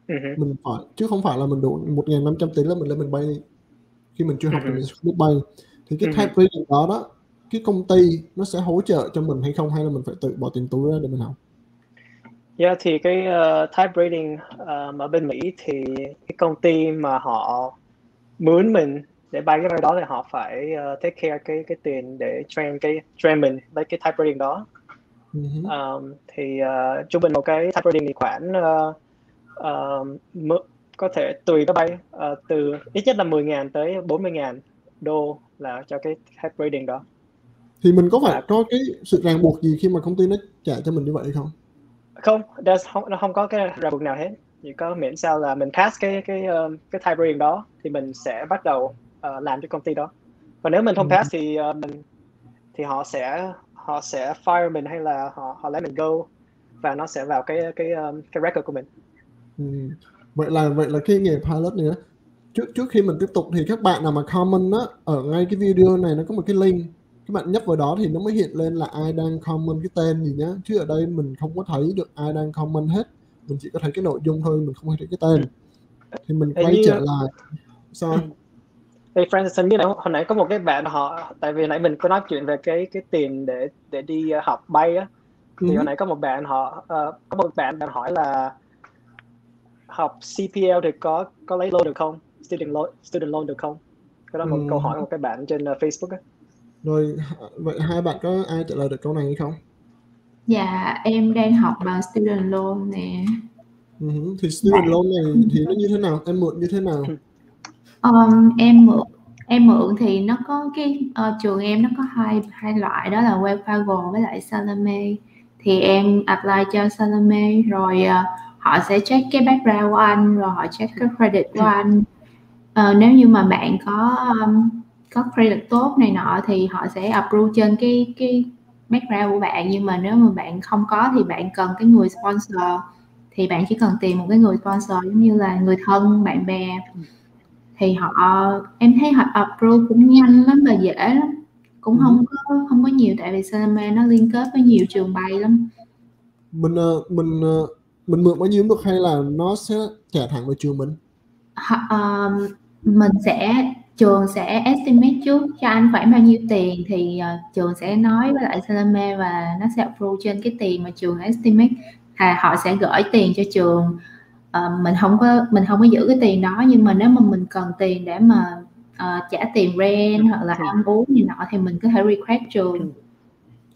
Speaker 3: Ừ.
Speaker 1: mình phải chứ không phải là mình đủ 1.500 tiếng là mình lên mình bay khi mình chưa học thì
Speaker 3: Ừ.
Speaker 1: mình sẽ không biết bay thì cái
Speaker 3: Ừ.
Speaker 1: type rating đó đó cái công ty nó sẽ hỗ trợ cho mình hay không hay là mình phải tự bỏ tiền túi ra để mình học
Speaker 3: Yeah, thì cái uh, type rating um, ở bên Mỹ thì cái công ty mà họ mướn mình để bay cái bay đó thì họ phải uh, take care cái cái tiền để train cái train mình lấy cái type rating đó.
Speaker 1: Uh-huh.
Speaker 3: Um, thì uh, trung bình một cái type rating thì khoảng uh, uh, có thể tùy cái bay uh, từ ít nhất là 10.000 tới 40.000 đô là cho cái type rating đó.
Speaker 1: Thì mình có phải à, có cái sự ràng buộc gì khi mà công ty nó trả cho mình như vậy không?
Speaker 3: không không nó không có cái ràng buộc nào hết chỉ có miễn sao là mình pass cái cái uh, cái type rating đó thì mình sẽ bắt đầu uh, làm cho công ty đó còn nếu mình không ừ. pass thì uh, mình thì họ sẽ họ sẽ fire mình hay là họ họ let mình go và nó sẽ vào cái cái um, cái record của mình
Speaker 1: ừ. vậy là vậy là cái nghề pilot nữa trước trước khi mình tiếp tục thì các bạn nào mà comment á ở ngay cái video này nó có một cái link các bạn nhấp vào đó thì nó mới hiện lên là ai đang comment cái tên gì nhá. Chứ ở đây mình không có thấy được ai đang comment hết. Mình chỉ có thấy cái nội dung thôi mình không thấy cái tên. Thì mình quay trở lại. Sao?
Speaker 3: Hey Francis, hình như là hồi nãy có một cái bạn họ tại vì nãy mình có nói chuyện về cái cái tiền để để đi uh, học bay á. Thì ừ. hồi nãy có một bạn họ uh, có một bạn bạn hỏi là học CPL thì có có lấy loan được không? Student loan student loan được không? Cái đó một ừ. câu hỏi của một cái bạn trên uh, Facebook á.
Speaker 1: Rồi vậy hai bạn có ai trả lời được câu này hay không?
Speaker 2: Dạ em đang học bằng student loan nè.
Speaker 1: Uh-huh. thì student loan này thì nó như thế nào? Em mượn như thế nào?
Speaker 2: Um, em mượn em mượn thì nó có cái uh, trường em nó có hai hai loại đó là Wells Fargo với lại Salome. Thì em apply cho Salome rồi uh, họ sẽ check cái background của anh rồi họ check cái credit của anh. Uh, nếu như mà bạn có um, có credit tốt này nọ thì họ sẽ approve trên cái cái background của bạn. Nhưng mà nếu mà bạn không có thì bạn cần cái người sponsor. Thì bạn chỉ cần tìm một cái người sponsor giống như là người thân bạn bè. Thì họ em thấy họ approve cũng nhanh lắm và dễ lắm. Cũng không ừ. có không có nhiều tại vì Salama nó liên kết với nhiều trường bay lắm.
Speaker 1: Mình ờ, mình ờ, mình mượn bao nhiêu cũng được hay là nó sẽ trả thẳng vào trường mình?
Speaker 2: Họ, uh, mình sẽ trường sẽ estimate trước cho anh khoảng bao nhiêu tiền thì uh, trường sẽ nói với lại Salame và nó sẽ approve trên cái tiền mà trường estimate. À họ sẽ gửi tiền cho trường. Uh, mình không có mình không có giữ cái tiền đó nhưng mà nếu mà mình cần tiền để mà uh, trả tiền rent hoặc là ăn uống gì nọ thì mình có thể request trường.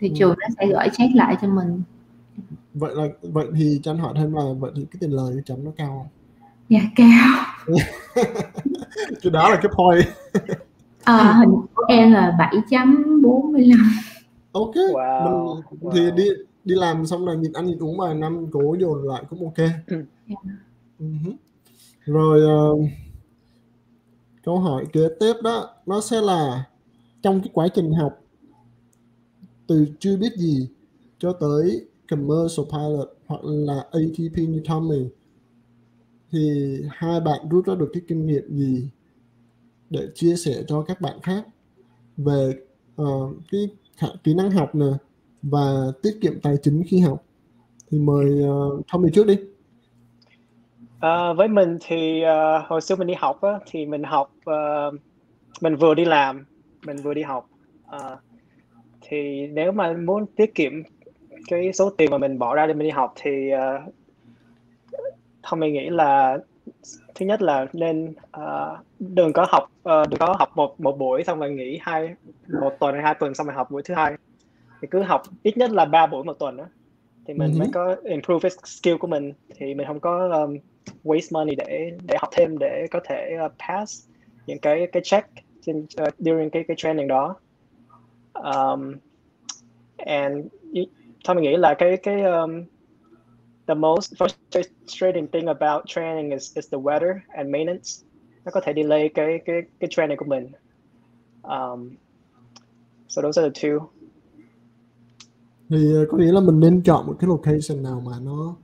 Speaker 2: Thì ừ. trường nó sẽ gửi check lại cho mình
Speaker 1: vậy là vậy thì cho anh hỏi thêm là vậy thì cái tiền lời của chấm nó cao không?
Speaker 2: Dạ cao. <laughs>
Speaker 1: cái đó là cái point.
Speaker 2: à, hình của em là 7.45.
Speaker 1: Ok. Wow. Mình, wow. thì đi đi làm xong rồi nhìn ăn nhìn uống vài năm cố dồn lại cũng ok. Yeah. Ừ. Uh-huh. Rồi uh, câu hỏi kế tiếp đó nó sẽ là trong cái quá trình học từ chưa biết gì cho tới commercial pilot hoặc là ATP như Tommy thì hai bạn rút ra được cái kinh nghiệm gì để chia sẻ cho các bạn khác về uh, cái kỹ năng học nè và tiết kiệm tài chính khi học? Thì mời uh, Tommy trước đi.
Speaker 3: À, với mình thì uh, hồi xưa mình đi học á, thì mình học uh, mình vừa đi làm mình vừa đi học. Uh, thì nếu mà muốn tiết kiệm cái số tiền mà mình bỏ ra để mình đi học thì uh, không mình nghĩ là thứ nhất là nên uh, đừng có học uh, đừng có học một một buổi xong rồi nghỉ hai một tuần hay hai tuần xong rồi học buổi thứ hai. Thì cứ học ít nhất là ba buổi một tuần đó thì mình uh-huh. mới có improve cái skill của mình. Thì mình không có um, waste money để để học thêm để có thể uh, pass những cái cái check trên uh, during cái cái training đó. Um, and thôi mình nghĩ là cái cái um, the most frustrating thing about training is is the weather and maintenance. Nó có thể delay cái cái cái training của mình. Um, so those are the two.
Speaker 1: Thì uh, có nghĩa là mình nên chọn một cái location nào mà nó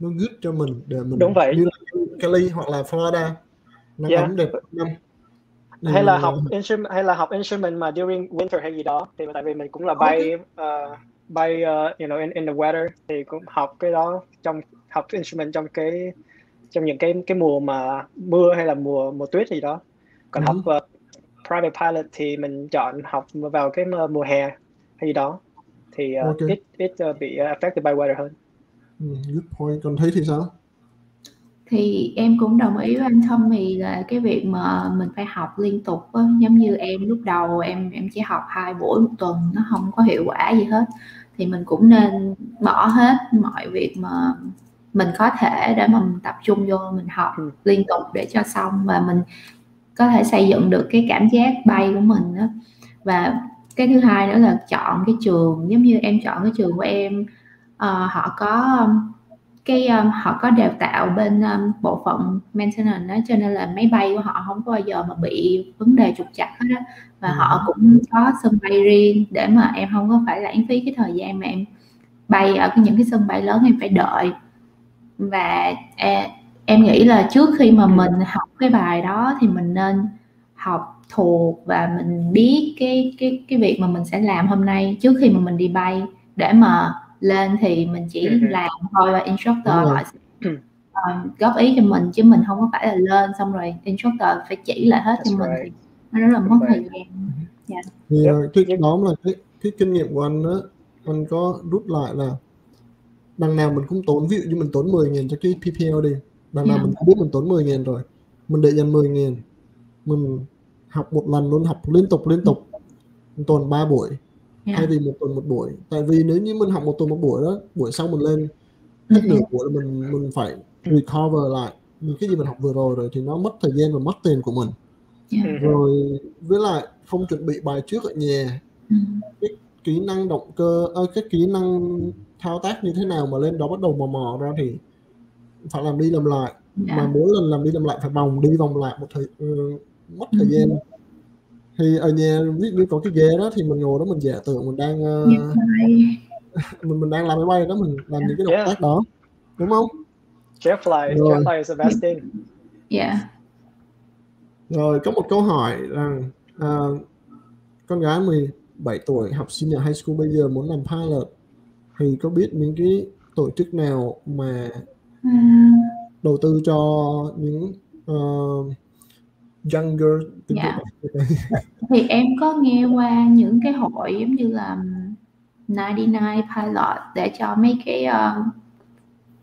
Speaker 1: nó good cho mình để mình
Speaker 3: đúng vậy.
Speaker 1: như là Cali hoặc là Florida. Nó yeah. ấm đẹp năm.
Speaker 3: Hay là học instrument hay là học instrument mà during winter hay gì đó. Thì tại vì mình cũng là bay okay. uh, bay uh, you know in, in the weather thì cũng học cái đó trong học instrument trong cái trong những cái cái mùa mà mưa hay là mùa mùa tuyết gì đó còn ừ. học uh, private pilot thì mình chọn học vào cái mùa hè hay gì đó thì uh, okay. ít ít uh, bị affected by weather hơn
Speaker 1: Ừ, good point. Còn thấy thì sao?
Speaker 2: Thì em cũng đồng ý với anh Tommy là cái việc mà mình phải học liên tục á, giống như em lúc đầu em em chỉ học hai buổi một tuần nó không có hiệu quả gì hết thì mình cũng nên bỏ hết mọi việc mà mình có thể để mà mình tập trung vô mình học
Speaker 3: Ừ.
Speaker 2: liên tục để cho xong và mình có thể xây dựng được cái cảm giác bay của mình đó và cái thứ hai nữa là chọn cái trường giống như em chọn cái trường của em ờ, họ có cái um, họ có đào tạo bên um, bộ phận maintenance đó cho nên là máy bay của họ không có bao giờ mà bị vấn đề trục trặc hết đó và
Speaker 1: Ừ.
Speaker 2: họ cũng có sân bay riêng để mà em không có phải lãng phí cái thời gian mà em bay ở những cái sân bay lớn em phải đợi. Và e- em nghĩ là trước khi mà mình học cái bài đó thì mình nên học thuộc và mình biết cái cái cái việc mà mình sẽ làm hôm nay trước khi mà mình đi bay để mà lên thì mình chỉ
Speaker 3: Ừ, ừ.
Speaker 2: làm thôi và instructor họ sẽ
Speaker 3: Ừ.
Speaker 2: ờ, góp ý cho mình chứ mình không có phải là lên xong rồi instructor phải chỉ lại hết cho
Speaker 3: That's
Speaker 2: mình
Speaker 3: right.
Speaker 2: thì nó rất là mất
Speaker 3: Đúng
Speaker 2: thời gian
Speaker 1: Thì
Speaker 3: Yep.
Speaker 1: ờ, cái
Speaker 3: Yep.
Speaker 1: đó là cái cái kinh nghiệm của anh đó anh có rút lại là đằng nào mình cũng tốn ví dụ như mình tốn 10 nghìn cho cái PPL đi đằng nào
Speaker 2: Yeah.
Speaker 1: mình cũng biết mình tốn 10 nghìn rồi mình để dành 10 nghìn mình học một lần luôn học liên tục liên tục một tuần 3 buổi
Speaker 2: Yeah.
Speaker 1: thay vì một tuần một buổi tại vì nếu như mình học một tuần một buổi đó buổi sau mình lên hết
Speaker 2: Ừ.
Speaker 1: nửa buổi là mình mình phải recover lại những cái gì mình học vừa rồi rồi thì nó mất thời gian và mất tiền của mình
Speaker 2: Yeah.
Speaker 3: Ừ.
Speaker 1: rồi với lại không chuẩn bị bài trước ở nhà
Speaker 2: Ừ.
Speaker 1: kỹ năng động cơ ơ, cái kỹ năng thao tác như thế nào mà lên đó bắt đầu mò mò ra thì phải làm đi làm lại mà
Speaker 2: Yeah.
Speaker 1: mỗi lần làm đi làm lại phải vòng đi vòng lại một thời ừ, mất thời
Speaker 2: Ừ.
Speaker 1: gian thì ở nhà ví dụ có cái ghế đó thì mình ngồi đó mình giả tưởng mình đang ờ,
Speaker 2: vậy. <laughs>
Speaker 1: mình mình đang làm máy bay đó mình làm những cái động
Speaker 3: Yeah.
Speaker 1: tác đó đúng không
Speaker 3: Jetfly,
Speaker 1: Rồi.
Speaker 3: Jetfly is the best thing.
Speaker 2: Yeah.
Speaker 1: rồi có một câu hỏi rằng à, con gái 17 tuổi học senior high school bây giờ muốn làm pilot thì có biết những cái tổ chức nào mà đầu tư cho những ờ, younger
Speaker 2: Dạ.
Speaker 1: Là-
Speaker 2: thì em có nghe qua những cái hội giống như là 99 pilot để cho mấy cái uh,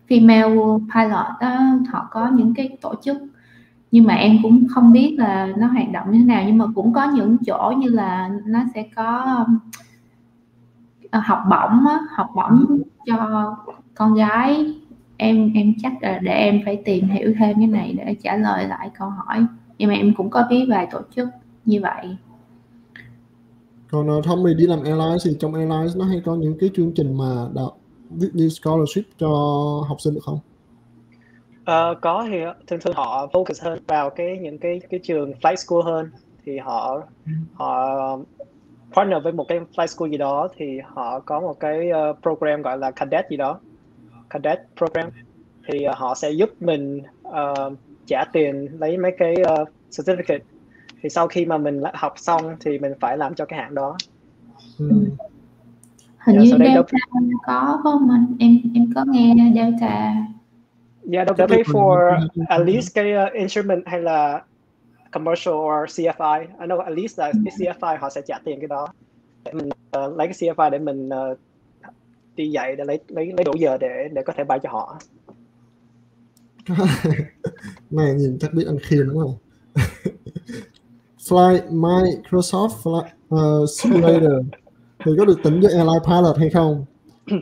Speaker 2: female pilot đó họ có những cái tổ chức. Nhưng mà em cũng không biết là nó hoạt động như thế nào nhưng mà cũng có những chỗ như là nó sẽ có um, ờ, học bổng á, học bổng cho con gái. Em em chắc là để em phải tìm hiểu thêm cái này để trả lời lại câu hỏi nhưng mà em cũng có biết vài tổ chức như vậy.
Speaker 1: Còn uh, Tommy đi làm airlines thì trong airlines nó hay có những cái chương trình mà ví dụ như scholarship cho học sinh được không?
Speaker 3: Ờ, có thì thường thường họ focus hơn vào cái những cái cái trường flight school hơn. Thì họ họ partner với một cái flight school gì đó thì họ có một cái ờ, program gọi là cadet gì đó. Cadet program. Thì ờ, họ sẽ giúp mình ờ, trả tiền lấy mấy cái ờ, certificate thì sau khi mà mình học xong thì mình phải làm cho cái hãng đó
Speaker 1: ừ.
Speaker 2: hình
Speaker 3: Dạ,
Speaker 2: như
Speaker 3: đây đâu-
Speaker 2: Delta có không anh em em có nghe Delta
Speaker 3: Yeah, they'll, they'll pay for at least cái uh, instrument hay là commercial or CFI. I know at least là cái CFI họ sẽ trả tiền cái đó. Để mình uh, lấy cái CFI để mình uh, đi dạy để lấy lấy lấy đủ giờ để để có thể bay cho họ. <laughs>
Speaker 1: này nhìn chắc biết ăn khiên đúng không <laughs> Fly Microsoft Fly, uh, Simulator thì có được tính với airline pilot hay không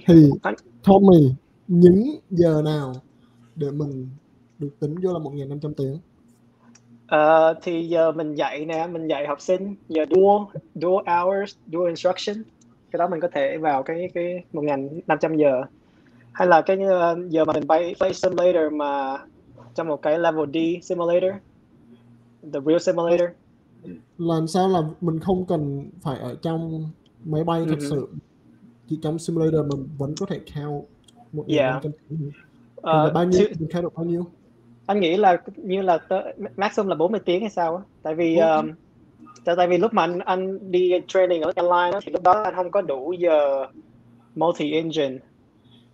Speaker 1: thì <coughs> Tommy những giờ nào để mình được tính vô là 1.500 tiếng
Speaker 3: Ờ, thì giờ mình dạy nè, mình dạy học sinh giờ dual dual hours, dual instruction. Cái đó mình có thể vào cái cái 1.500 giờ. Hay là cái uh, giờ mà mình bay flight simulator mà trong một cái level D simulator, the real simulator.
Speaker 1: làm sao là mình không cần phải ở trong máy bay thật
Speaker 3: Ừ.
Speaker 1: sự chỉ trong simulator mình vẫn có thể count 1.500
Speaker 3: Yeah.
Speaker 1: tiếng thì
Speaker 3: Ờ,
Speaker 1: là bao nhiêu mình count được bao nhiêu
Speaker 3: anh nghĩ là như là tớ- maximum là 40 tiếng hay sao á tại vì um, tại, vì lúc mà anh anh đi training ở đó, thì lúc đó anh không có đủ giờ multi engine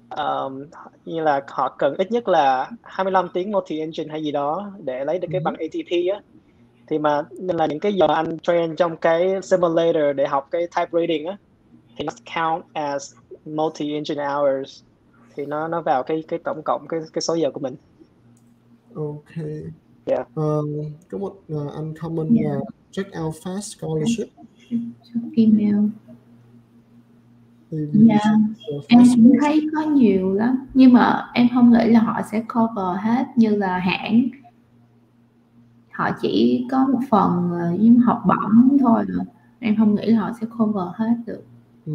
Speaker 3: um, như là họ cần ít nhất là 25 tiếng multi engine hay gì đó để lấy được cái
Speaker 1: Ừ.
Speaker 3: bằng ATP á thì mà nên là những cái giờ anh train trong cái simulator để học cái type rating á thì nó count as multi engine hours thì nó nó vào cái cái tổng cộng cái cái số giờ của mình
Speaker 1: ok
Speaker 3: Yeah.
Speaker 1: Ờ, có một uh, uncommon
Speaker 2: Yeah.
Speaker 1: là check out fast scholarship
Speaker 2: Female.
Speaker 1: Thì
Speaker 2: Dạ. Em cũng thấy có nhiều lắm nhưng mà em không nghĩ là họ sẽ cover hết như là hãng họ chỉ có một phần giống học bổng thôi à. em không nghĩ là họ sẽ cover hết được
Speaker 1: Ừ.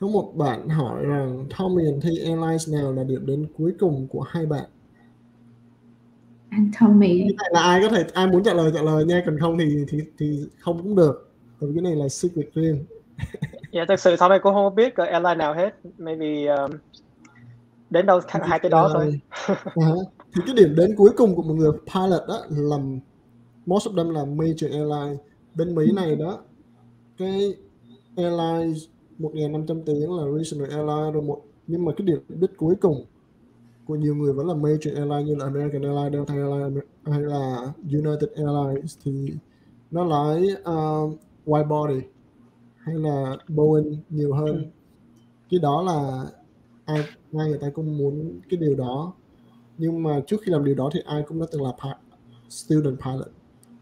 Speaker 1: Có một bạn hỏi rằng Tommy and T Airlines nào là điểm đến cuối cùng của hai bạn?
Speaker 2: anh Tommy
Speaker 1: là ai có thể ai muốn trả lời trả lời nha, còn không thì thì thì không cũng được. Vì cái này là secret riêng.
Speaker 3: Dạ thực sự Tommy cũng không biết cái airline nào hết. Maybe um, đến đâu hai cái đó thôi.
Speaker 1: À, <laughs> thì cái điểm đến cuối cùng của một người pilot đó là most of them là major airline. Bên Mỹ này đó cái airlines 1.500 tiếng là regional airline rồi một nhưng mà cái điểm đích cuối cùng của nhiều người vẫn là major airline như là American Airlines, Delta Airlines hay là United Airlines thì nó lái uh, wide body hay là Boeing nhiều hơn cái đó là ai ai người ta cũng muốn cái điều đó nhưng mà trước khi làm điều đó thì ai cũng đã từng là pi- student pilot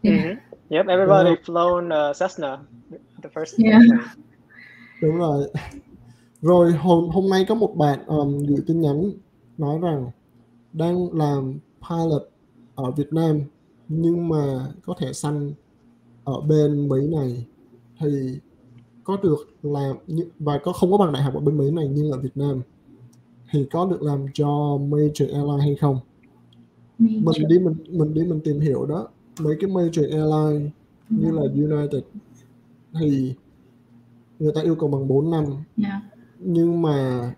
Speaker 2: Yeah.
Speaker 3: Mhm. Yep, everybody
Speaker 1: Yeah.
Speaker 3: flown uh, Cessna the first
Speaker 2: Yeah.
Speaker 1: đúng rồi rồi hôm hôm nay có một bạn um, gửi tin nhắn nói rằng đang làm pilot ở Việt Nam nhưng mà có thể xanh ở bên Mỹ này thì có được làm và có không có bằng đại học ở bên Mỹ này nhưng ở Việt Nam thì có được làm cho major airline hay không? Mình đi mình mình đi mình tìm hiểu đó. Mấy cái major airline như là United thì người ta yêu cầu bằng 4 năm.
Speaker 2: Yeah.
Speaker 1: nhưng mà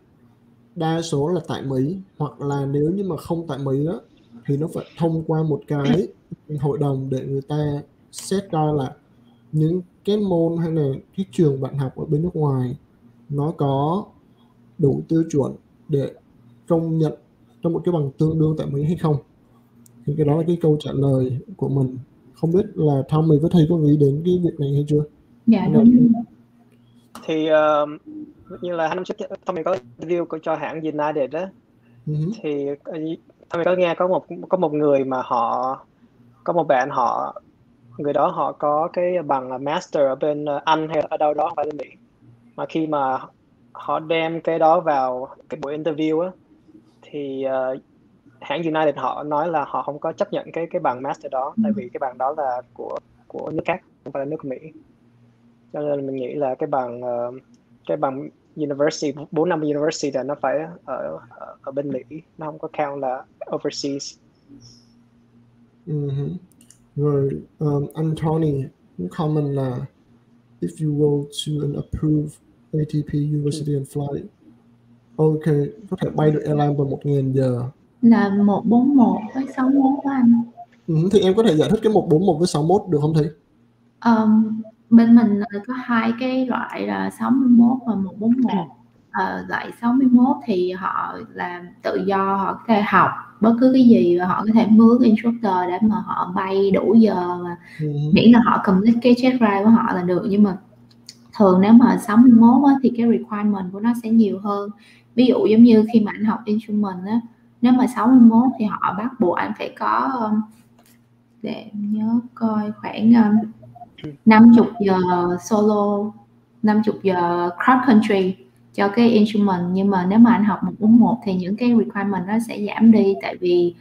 Speaker 1: đa số là tại Mỹ hoặc là nếu như mà không tại Mỹ đó thì nó phải thông qua một cái hội đồng để người ta xét coi là những cái môn hay là cái trường bạn học ở bên nước ngoài nó có đủ tiêu chuẩn để công nhận trong một cái bằng tương đương tại Mỹ hay không? Thì cái đó là cái câu trả lời của mình. Không biết là Tommy với thầy có nghĩ đến cái việc này hay chưa?
Speaker 2: Dạ đúng.
Speaker 3: Thì um, như là hai năm trước Tommy có review của cho hãng United đó
Speaker 1: Ừ hứ.
Speaker 3: thì ờ, Tommy có nghe có một có một người mà họ có một bạn họ người đó họ có cái bằng là master ở bên ờ, Anh hay ở đâu đó không phải bên Mỹ. Mà khi mà họ đem cái đó vào cái buổi interview á thì uh, hãng United họ nói là họ không có chấp nhận cái cái bằng master đó tại vì cái bằng đó là của của nước khác không phải là nước Mỹ. Cho nên mình nghĩ là cái bằng uh, cái bằng university bốn năm university là nó phải ở ở, ở bên Mỹ nó không có count là overseas.
Speaker 1: Uh-huh rồi um, Anthony cũng comment là if you go to an approved ATP University and flight. Ok có thể bay được airline vào 1.000 giờ?
Speaker 2: Là 141 với 61 của anh.
Speaker 1: Ừ, thì em có thể giải thích cái 141 với 61 được không thầy?
Speaker 2: Ờm, bên mình có hai cái loại là 61 và 141 Ờ, loại 61 thì họ làm tự do họ có thể học bất cứ cái gì và họ có thể mướn instructor để mà họ bay đủ giờ và
Speaker 1: ừ,
Speaker 2: miễn là họ complete cái check ride của họ là được. Nhưng mà thường nếu mà 61 á, thì cái requirement của nó sẽ nhiều hơn. Ví dụ giống như khi mà anh học instrument á nếu mà 61 thì họ bắt buộc anh phải có um, để nhớ coi khoảng um, 50 giờ solo 50 giờ cross country cho cái instrument nhưng mà nếu mà anh học 141 thì những cái requirement nó sẽ giảm đi. Tại vì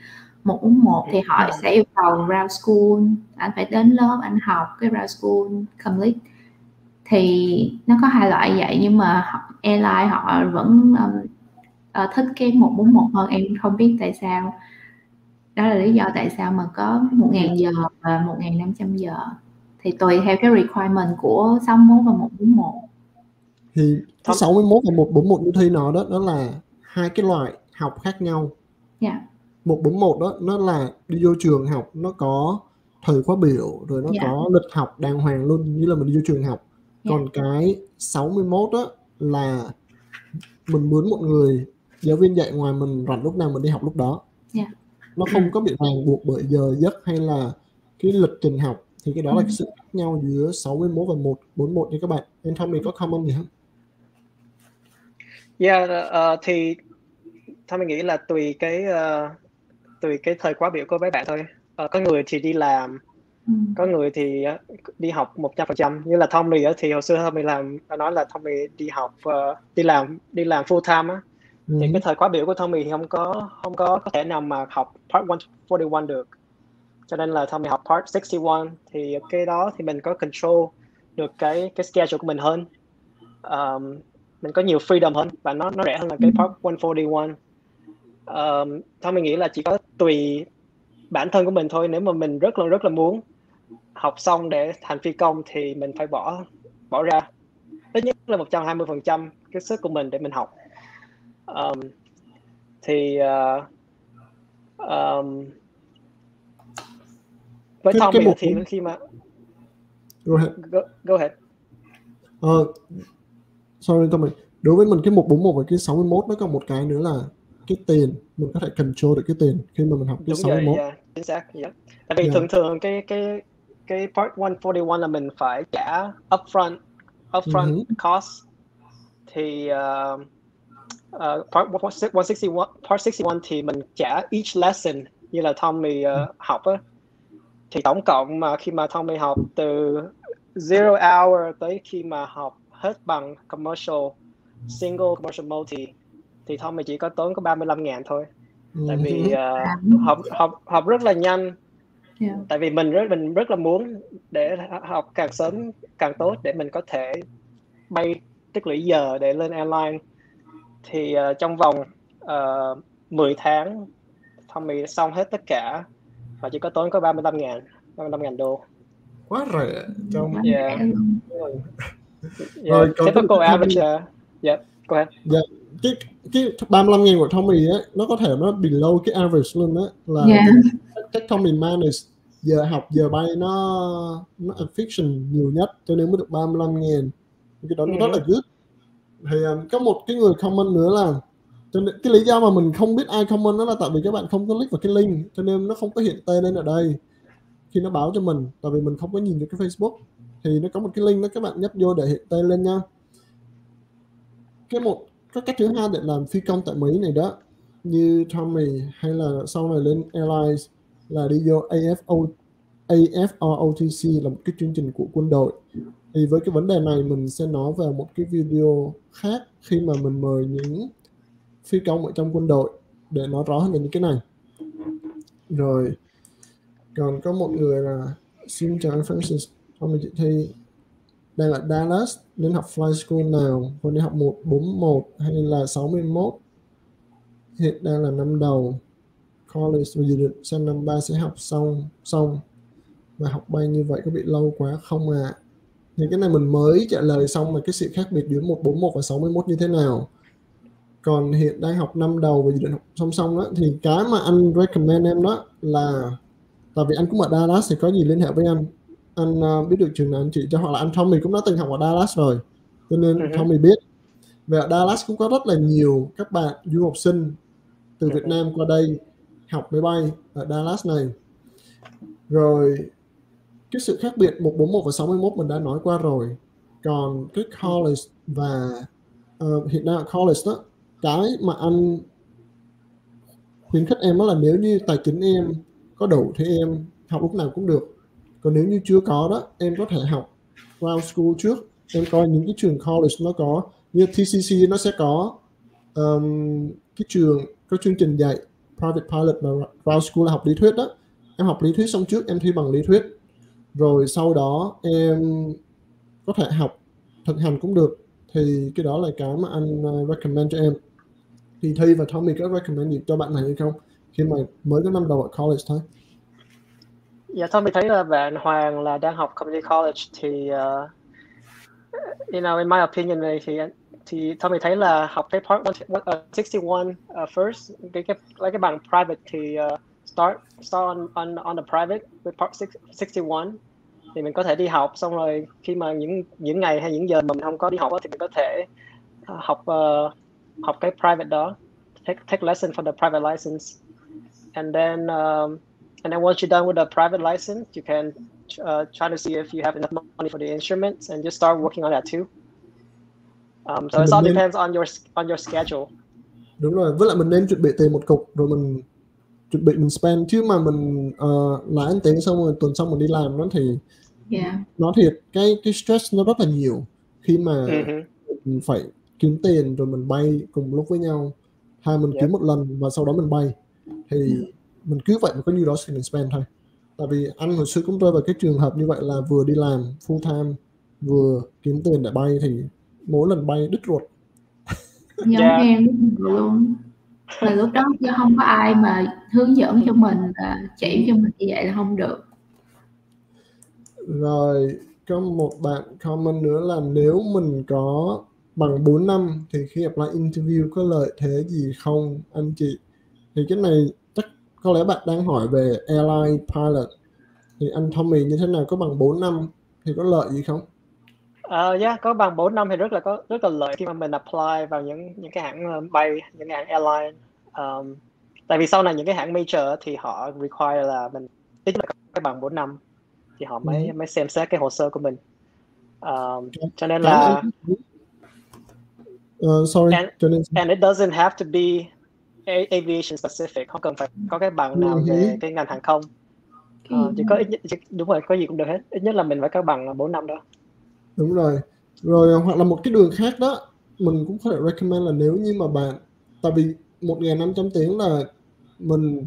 Speaker 2: 141 thì họ sẽ yêu cầu round school anh phải đến lớp anh học cái round school complete. Thì nó có hai loại vậy nhưng mà airline họ vẫn um, ờ, thích cái 141 hơn. Em không biết tại sao. Đó là lý do tại sao mà có 1.000 giờ và 1.500 giờ. Thì tùy theo cái requirement của 61 và 141
Speaker 1: thì cái
Speaker 3: Tom-
Speaker 1: 61 và 141 như thi nó đó đó là hai cái loại học khác nhau
Speaker 2: Dạ.
Speaker 1: 141 đó nó là đi vô trường học nó có thời khóa biểu rồi nó
Speaker 2: Dạ.
Speaker 1: có lịch học đàng hoàng luôn như là mình đi vô trường học
Speaker 2: Dạ.
Speaker 1: còn cái 61 đó là mình mướn một người giáo viên dạy ngoài mình rảnh lúc nào mình đi học lúc đó
Speaker 2: Dạ.
Speaker 1: nó không có bị ràng buộc bởi giờ giấc hay là cái lịch trình học thì cái đó là
Speaker 2: Ừ.
Speaker 1: cái sự khác nhau giữa 61 và 141 nha các bạn em Tommy có comment gì không
Speaker 3: Yeah, uh, thì thôi mình nghĩ là tùy cái uh, tùy cái thời khóa biểu của mấy bạn thôi. Uh, có người thì đi làm,
Speaker 2: ừ.
Speaker 3: có người thì đi học 100% như là Tommy uh, thì hồi xưa Tommy làm nói là Tommy đi học uh, đi làm đi làm full time á.
Speaker 1: Ừ.
Speaker 3: Thì cái thời khóa biểu của Tommy thì không có không có có thể nào mà học part 141 được. Cho nên là Tommy học part 61 thì cái đó thì mình có control được cái cái schedule của mình hơn. Um, mình có nhiều freedom hơn và nó nó rẻ hơn là cái part 141 um, thôi mình nghĩ là chỉ có tùy bản thân của mình thôi. Nếu mà mình rất là rất là muốn học xong để thành phi công thì mình phải bỏ bỏ ra. Ít nhất là 120 phần trăm cái sức của mình để mình học. Um, thì uh, um, với
Speaker 1: Cái-
Speaker 3: Tommy
Speaker 1: cái một-
Speaker 3: thì khi mà
Speaker 1: Go ahead.
Speaker 3: go, go ahead.
Speaker 1: Ờ, sorry Tommy. Đối với mình cái 141 và cái 61 nó có một cái nữa là cái tiền mình có thể control được cái tiền khi mà mình học cái
Speaker 3: đúng rồi
Speaker 1: 61
Speaker 3: yeah, chính xác yeah. tại vì
Speaker 1: Yeah.
Speaker 3: thường thường cái cái cái part 141 là mình phải trả upfront upfront
Speaker 1: Ừ
Speaker 3: cost thì uh, uh, part 161 part 61 thì mình trả each lesson như là Tommy uh, học á thì tổng cộng mà khi mà Tommy học từ zero hour tới khi mà học hết bằng commercial single commercial multi thì Tommy chỉ có tốn có 35 ngàn thôi. Tại vì
Speaker 1: Ừ
Speaker 3: uh, học học học rất là nhanh.
Speaker 2: Yeah.
Speaker 3: tại vì mình rất mình rất là muốn để học càng sớm càng tốt để mình có thể bay tích lũy giờ để lên airline. Thì uh, trong vòng uh, 10 tháng Tommy xong hết tất cả và chỉ có tốn có 35 ngàn 35 ngàn đô.
Speaker 1: Quá rẻ. Trong
Speaker 3: Yeah. Yeah.
Speaker 1: Rồi, còn
Speaker 3: typical
Speaker 1: cái-
Speaker 3: average uh, yep go ahead
Speaker 1: cái cái 35 ngàn của Tommy á nó có thể nó below cái average luôn á là
Speaker 2: Yeah.
Speaker 1: cách, cách Tommy manage giờ học giờ bay nó nó efficient nhiều nhất cho nên mới được 35 ngàn cái đó nó
Speaker 3: Ừ.
Speaker 1: rất là good thì um, có một cái người comment nữa là cho nên cái lý do mà mình không biết ai comment đó là tại vì các bạn không có click vào cái link cho nên nó không có hiện tên lên ở đây khi nó báo cho mình tại vì mình không có nhìn được cái Facebook thì nó có một cái link đó các bạn nhấp vô để hiện tên lên nha. Cái một cái cách thứ hai để làm phi công tại Mỹ này đó, như Tommy hay là sau này lên Airlines là đi vô AFO AFROTC là một cái chương trình của quân đội. Thì với cái vấn đề này mình sẽ nói vào một cái video khác khi mà mình mời những phi công ở trong quân đội để nói rõ hơn về những cái này. Rồi, còn có một người là xin chào anh Francis hôm nay chị Thi. Đang ở Dallas, đến học fly school nào? Còn đi học 141 hay là 61 hiện đang là năm đầu. College và dự định sang năm ba sẽ học xong xong. Và học bay như vậy có bị lâu quá không ạ? À? thì cái này mình mới trả lời xong mà cái sự khác biệt giữa 141 và 61 như thế nào? Còn hiện đang học năm đầu và dự định học song song đó, thì cái mà anh recommend em đó là, tại vì anh cũng ở Dallas thì có gì liên hệ với anh? Anh uh, biết được trường nào anh chị cho hoặc là anh Tommy cũng đã từng học ở Dallas rồi. Cho nên
Speaker 3: Ừ hứ.
Speaker 1: Tommy biết. Và ở Dallas cũng có rất là nhiều các bạn du học sinh từ
Speaker 3: Ừ
Speaker 1: Việt. Nam qua đây học máy bay ở Dallas này. Rồi cái sự khác biệt 141 và 61 mình đã nói qua rồi. Còn cái college và ờ, hiện nay college đó cái mà anh khuyến khích em đó là nếu như tài chính em có đủ thì em học lúc nào cũng được còn nếu như chưa có đó em có thể học ground school trước. Em coi những cái trường college nó có như TCC nó sẽ có um, cái trường có chương trình dạy private pilot và ground school là học lý thuyết đó. Em học lý thuyết xong trước em thi bằng lý thuyết. Rồi sau đó em có thể học thực hành cũng được. Thì cái đó là cái mà anh uh, recommend cho em. Thì Thi và Tommy có recommend gì cho bạn này hay không? Khi mà mới có năm đầu ở college thôi.
Speaker 3: Dạ, Tommy thấy là bạn Hoàng là đang học community college thì uh, you know in my opinion này thì thì Tommy thấy là học cái part uh, 61 uh, first cái cái lấy cái bằng private thì uh, start start on on on the private with part six, 61 thì mình có thể đi học xong rồi khi mà những những ngày hay những giờ mà mình không có đi học đó, thì mình có thể uh, học uh, học cái private đó take take lesson for the private license. And then um, and then once you're done with the private license, you can uh, try to see if you have enough money for the instruments and just start working on that too. Um, so it all depends on your on your schedule.
Speaker 1: đúng rồi với lại mình nên chuẩn bị tiền một cục rồi mình chuẩn bị mình spend chứ mà mình uh, lái anh tiếng xong rồi tuần xong mình đi làm nó thì
Speaker 2: yeah
Speaker 1: nó thiệt cái cái stress nó rất là nhiều khi mà
Speaker 3: Mhm.
Speaker 1: mình phải kiếm tiền rồi mình bay cùng lúc với nhau hai mình
Speaker 3: Yep.
Speaker 1: kiếm một lần và sau đó mình bay thì mình cứ vậy mà có nhiêu đó mình spend thôi. Tại vì anh hồi xưa cũng rơi vào cái trường hợp như vậy là vừa đi làm full time vừa kiếm tiền để bay thì mỗi lần bay đứt ruột.
Speaker 2: Giống
Speaker 3: Yeah.
Speaker 2: em luôn. Và lúc đó chứ không có ai mà hướng dẫn cho mình và chỉ cho mình như vậy là không được.
Speaker 1: Rồi có một bạn comment nữa là nếu mình có bằng 4 năm thì khi apply interview có lợi thế gì không anh chị? Thì cái này có lẽ bạn đang hỏi về airline pilot thì anh Tommy như thế nào có bằng 4 năm thì có lợi gì không
Speaker 3: Uh, yeah, có bằng 4 năm thì rất là có rất là lợi khi mà mình apply vào những những cái hãng ờ, bay, những cái hãng airline. Um, tại vì sau này những cái hãng major thì họ require là mình ít nhất là cái bằng 4 năm thì họ mới
Speaker 1: Ừ.
Speaker 3: mới xem xét cái hồ sơ của mình. Um, cho nên
Speaker 1: Cảm
Speaker 3: là.
Speaker 1: Ờ, sorry
Speaker 3: And-
Speaker 1: cho nên
Speaker 3: and it doesn't have to be aviation specific, không cần phải có cái bằng nào
Speaker 1: Ừ.
Speaker 3: về cái ngành hàng không. Ờ, chỉ có ít nhất, chỉ, đúng rồi, có gì cũng được hết. Ít nhất là mình phải có bằng 4 năm đó.
Speaker 1: đúng rồi rồi hoặc là một cái đường khác đó mình cũng có thể recommend là nếu như mà bạn tại vì 1.500 tiếng là mình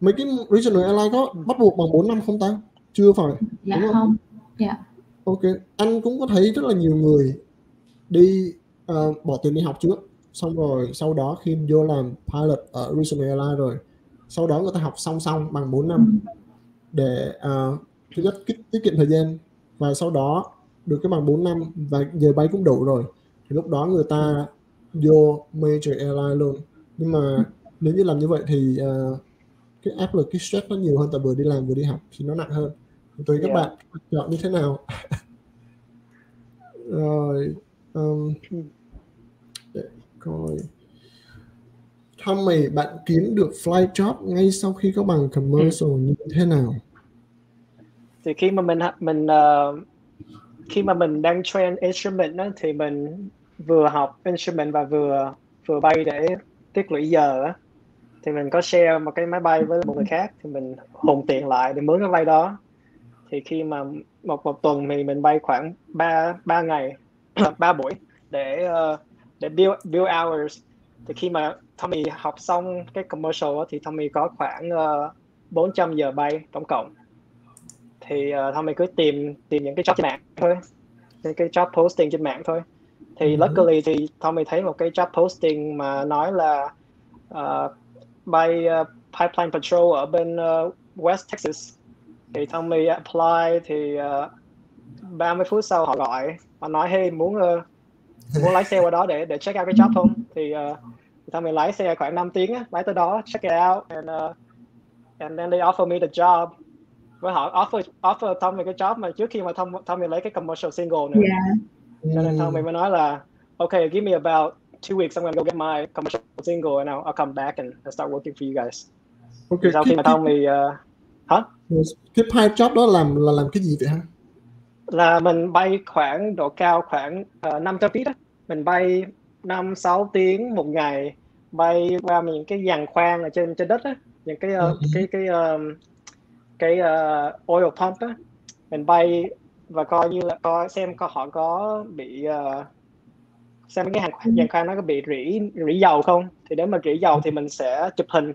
Speaker 1: mấy cái regional airline có bắt buộc bằng 4 năm không ta chưa phải
Speaker 2: dạ
Speaker 1: Đúng không?
Speaker 2: không dạ
Speaker 1: ok anh cũng có thấy rất là nhiều người đi ờ, bỏ tiền đi học trước xong rồi sau đó khi vô làm pilot ở regional airline rồi sau đó người ta học song song bằng 4 năm để ờ, thứ nhất tiết, tiết kiệm thời gian và sau đó được cái bằng 4 năm và giờ bay cũng đủ rồi. Thì lúc đó người ta vô major airline luôn. Nhưng mà nếu như làm như vậy thì ờ, cái áp lực cái stress nó nhiều hơn tại vừa đi làm vừa đi học thì nó nặng hơn. Tùy các
Speaker 3: Yeah.
Speaker 1: bạn chọn như thế nào. <laughs> Rồi um, để coi Tommy bạn kiếm được flight job ngay sau khi có bằng commercial như thế nào?
Speaker 3: Thì khi mà mình mình ờ, khi mà mình đang train instrument đó, thì mình vừa học instrument và vừa vừa bay để tiết lũy giờ á. thì mình có share một cái máy bay với một người khác thì mình hùng tiền lại để mướn cái bay đó. Thì khi mà một một tuần thì mình bay khoảng 3 ba ngày <clears throat> ba buổi để ờ, để build build hours. Thì khi mà Tommy học xong cái commercial á, thì Tommy có khoảng uh, 400 giờ bay tổng cộng. Thì uh, Tommy cứ tìm tìm những cái job trên mạng thôi. Những cái job posting trên mạng thôi. Thì
Speaker 1: Ừ.
Speaker 3: luckily thì Tommy thấy một cái job posting mà nói là uh, bay uh, pipeline patrol ở bên uh, West Texas. Thì Tommy apply thì uh, 30 phút sau họ gọi họ nói hey muốn uh, muốn lái xe qua đó để để check out cái job không? Thì uh, Tommy lái xe khoảng 5 tiếng á, lái tới đó check it out and uh, and then they offer me the job. Với họ offer offer Tommy cái job mà trước khi mà Tom, Tommy lấy cái commercial single nữa.
Speaker 2: Dạ
Speaker 3: cho nên Tommy mới nói là okay give me about two weeks I'm gonna go get my commercial single and I'll, I'll come back and, and start working for you guys.
Speaker 1: Ok
Speaker 3: sau khi mà
Speaker 1: cái,
Speaker 3: Tommy uh, hả?
Speaker 1: cái pipe job đó làm là làm cái gì vậy ha
Speaker 3: là mình bay khoảng độ cao khoảng uh, 500 feet á. Mình bay 5 6 tiếng một ngày bay qua những cái giàn khoan ở trên trên đất á. Những cái uh,
Speaker 1: Ừ.
Speaker 3: cái cái um, cái uh, oil pump á. Mình bay và coi như là coi xem coi họ có bị uh, xem cái hàng giàn khoan nó có bị rỉ rỉ dầu không? Thì nếu mà rỉ dầu thì mình sẽ chụp hình.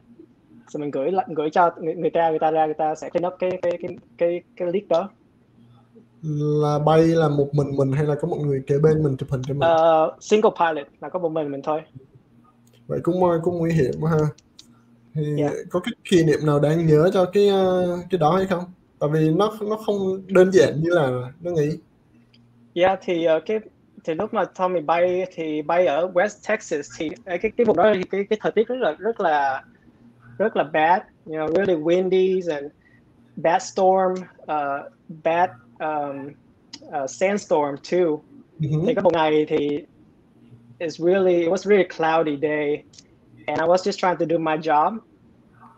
Speaker 3: Rồi mình gửi gửi cho người, người ta người ta ra người ta sẽ clean up cái cái cái cái cái leak đó
Speaker 1: là bay là một mình mình hay là có một người kế bên mình chụp hình cho mình?
Speaker 3: Ờ, single pilot là có một mình mình thôi.
Speaker 1: Vậy cũng cũng nguy hiểm ha. Thì
Speaker 3: Yeah.
Speaker 1: có cái kỷ niệm nào đáng nhớ cho cái ờ, cái đó hay không? Tại vì nó nó không đơn giản như là nó nghĩ.
Speaker 3: Yeah thì ờ, cái thì lúc mà Tommy bay thì bay ở West Texas thì ờ, cái cái vùng đó thì cái cái thời tiết rất là rất là rất là bad you know really windy and bad storm uh, bad um, uh, sandstorm too
Speaker 1: Ừ.
Speaker 3: thì có một ngày thì it's really it was really cloudy day and I was just trying to do my job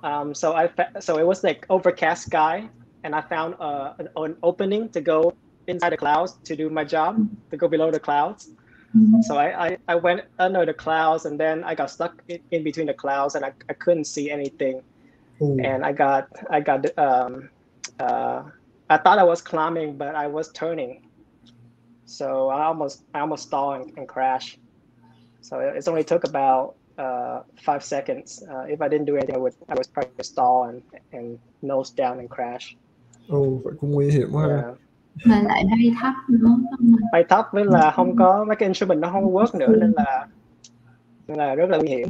Speaker 3: um, so I so it was like overcast sky and I found uh, an, an opening to go inside the clouds to do my job to go below the clouds
Speaker 2: Mhm.
Speaker 3: So I, I, I went under the clouds and then I got stuck in, in between the clouds and I, I couldn't see anything.
Speaker 1: Ồ,
Speaker 3: And I got I got um, uh, I thought I was climbing, but I was turning. So I almost I almost stalled and, and crashed. So it it's only took about uh, five seconds. Uh, if I didn't do anything, I would I would probably stall and, and nose down and crash.
Speaker 1: ồ, vậy cũng nguy hiểm quá.
Speaker 3: Yeah.
Speaker 2: mà lại bay thấp nữa?
Speaker 3: Bay thấp với là không có mấy cái instrument nó không work nữa nên là nên là rất là nguy hiểm.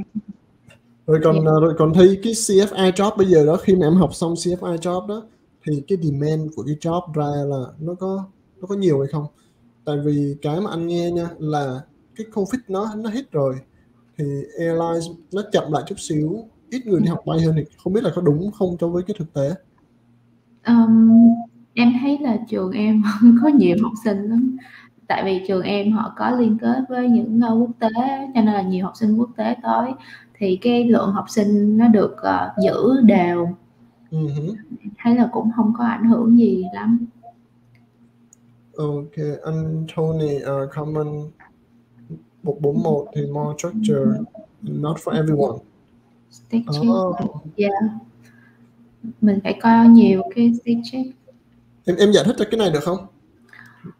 Speaker 1: Rồi còn rồi còn thi cái CFI job bây giờ đó khi mà em học xong CFI job đó thì cái demand của cái job ra là nó có nó có nhiều hay không? Tại vì cái mà anh nghe nha là cái Covid nó nó hết rồi. Thì airlines nó chậm lại chút xíu ít người đi học bay hơn thì không biết là có đúng không cho với cái thực tế.
Speaker 2: Um, em thấy là trường em <laughs> có nhiều học sinh lắm. Tại vì trường em họ có liên kết với những ờ, quốc tế cho nên là nhiều học sinh quốc tế tới. Thì cái lượng học sinh nó được uh, giữ đều.
Speaker 1: Hứ.
Speaker 2: thấy là cũng không có ảnh hưởng gì lắm
Speaker 1: Ok, anh Tony uh, comment 141 thì more structure not for everyone.
Speaker 2: Stage.
Speaker 1: Oh.
Speaker 2: Yeah. mình phải coi nhiều cái stage check
Speaker 1: Em em giải thích cho cái này được không?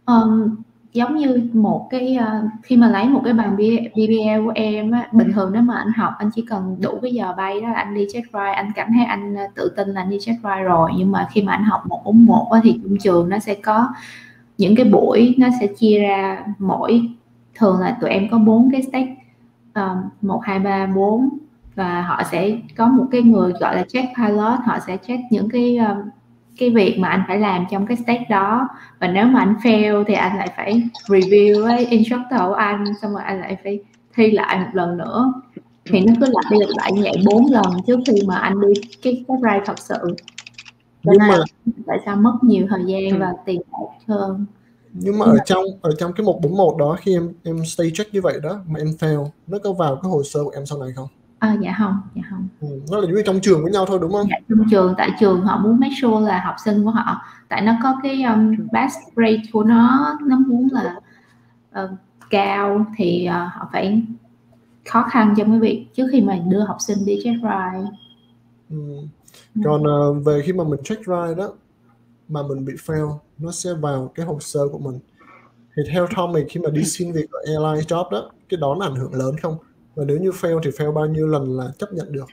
Speaker 2: Ờm, giống như một cái uh, khi mà lấy một cái bằng BBL của em á, bình thường nếu mà anh học anh chỉ cần đủ cái giờ bay đó là anh đi check ride anh cảm thấy anh ờ, tự tin là anh đi check ride rồi. Nhưng mà khi mà anh học một bốn một thì trong trường nó sẽ có những cái buổi nó sẽ chia ra mỗi thường là tụi em có bốn cái stack ờ, một hai ba bốn và họ sẽ có một cái người gọi là check pilot họ sẽ check những cái um, cái việc mà anh phải làm trong cái stage đó và nếu mà anh fail thì anh lại phải review với instructor của anh xong rồi anh lại phải thi lại một lần nữa thì nó cứ lặp đi lặp lại như vậy bốn lần trước khi mà anh đi cái cái ride thật sự cho
Speaker 1: Nhưng
Speaker 2: nên
Speaker 1: mà
Speaker 2: tại sao mất nhiều thời gian
Speaker 3: Ừ.
Speaker 2: và tiền bạc hơn
Speaker 1: nhưng mà ở trong ở trong cái 141 đó khi em em stay check như vậy đó mà em fail nó có vào cái hồ sơ của em sau này không?
Speaker 2: À, dạ không dạ không
Speaker 1: Ừ, nó là giống như trong trường với nhau thôi đúng không?
Speaker 2: dạ, trong trường tại trường họ muốn make sure là học sinh của họ tại nó có cái um, pass rate của nó nó muốn là ờ, cao thì ờ, họ phải khó khăn trong cái việc trước khi mà đưa học sinh đi check ride
Speaker 1: Ừ. Còn ờ, về khi mà mình check ride đó mà mình bị fail nó sẽ vào cái hồ sơ của mình. Thì theo Tommy khi mà đi xin việc ở airline job đó cái đó là ảnh hưởng lớn không? Và nếu như fail thì fail bao nhiêu lần là chấp nhận được?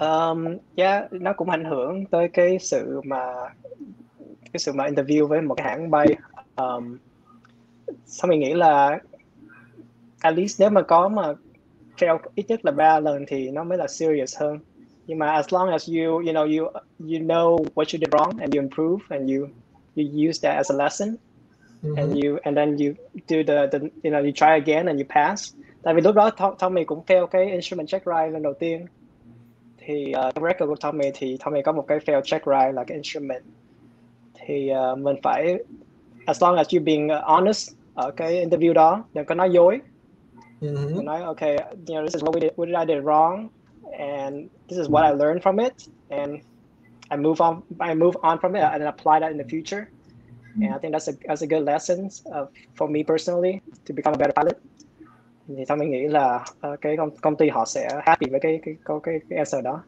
Speaker 3: Um, yeah, nó cũng ảnh hưởng tới cái sự mà cái sự mà interview với một cái hãng bay. Um, sao mình nghĩ là at least nếu mà có mà fail ít nhất là ba lần thì nó mới là serious hơn. Nhưng mà as long as you you know you you know what you did wrong and you improve and you you use that as a lesson
Speaker 1: Ừ.
Speaker 3: and you and then you do the, the you know you try again and you pass tại vì lúc đó Tom- Tommy cũng fail cái instrument check ride lần đầu tiên. Thì uh, trong record của Tommy thì Tommy có một cái fail check ride là cái instrument. Thì uh, mình phải as long as you being honest ở cái interview đó đừng có nói dối. Mình nói okay you know this is what we did what did I did wrong and this is what I learned from it and I move on I move on from it and apply that in the future. And I think that's a that's a good lesson uh, for me personally to become a better pilot thì mình nghĩ là uh, cái công, công ty họ sẽ happy với cái cái cái cái, cái answer đó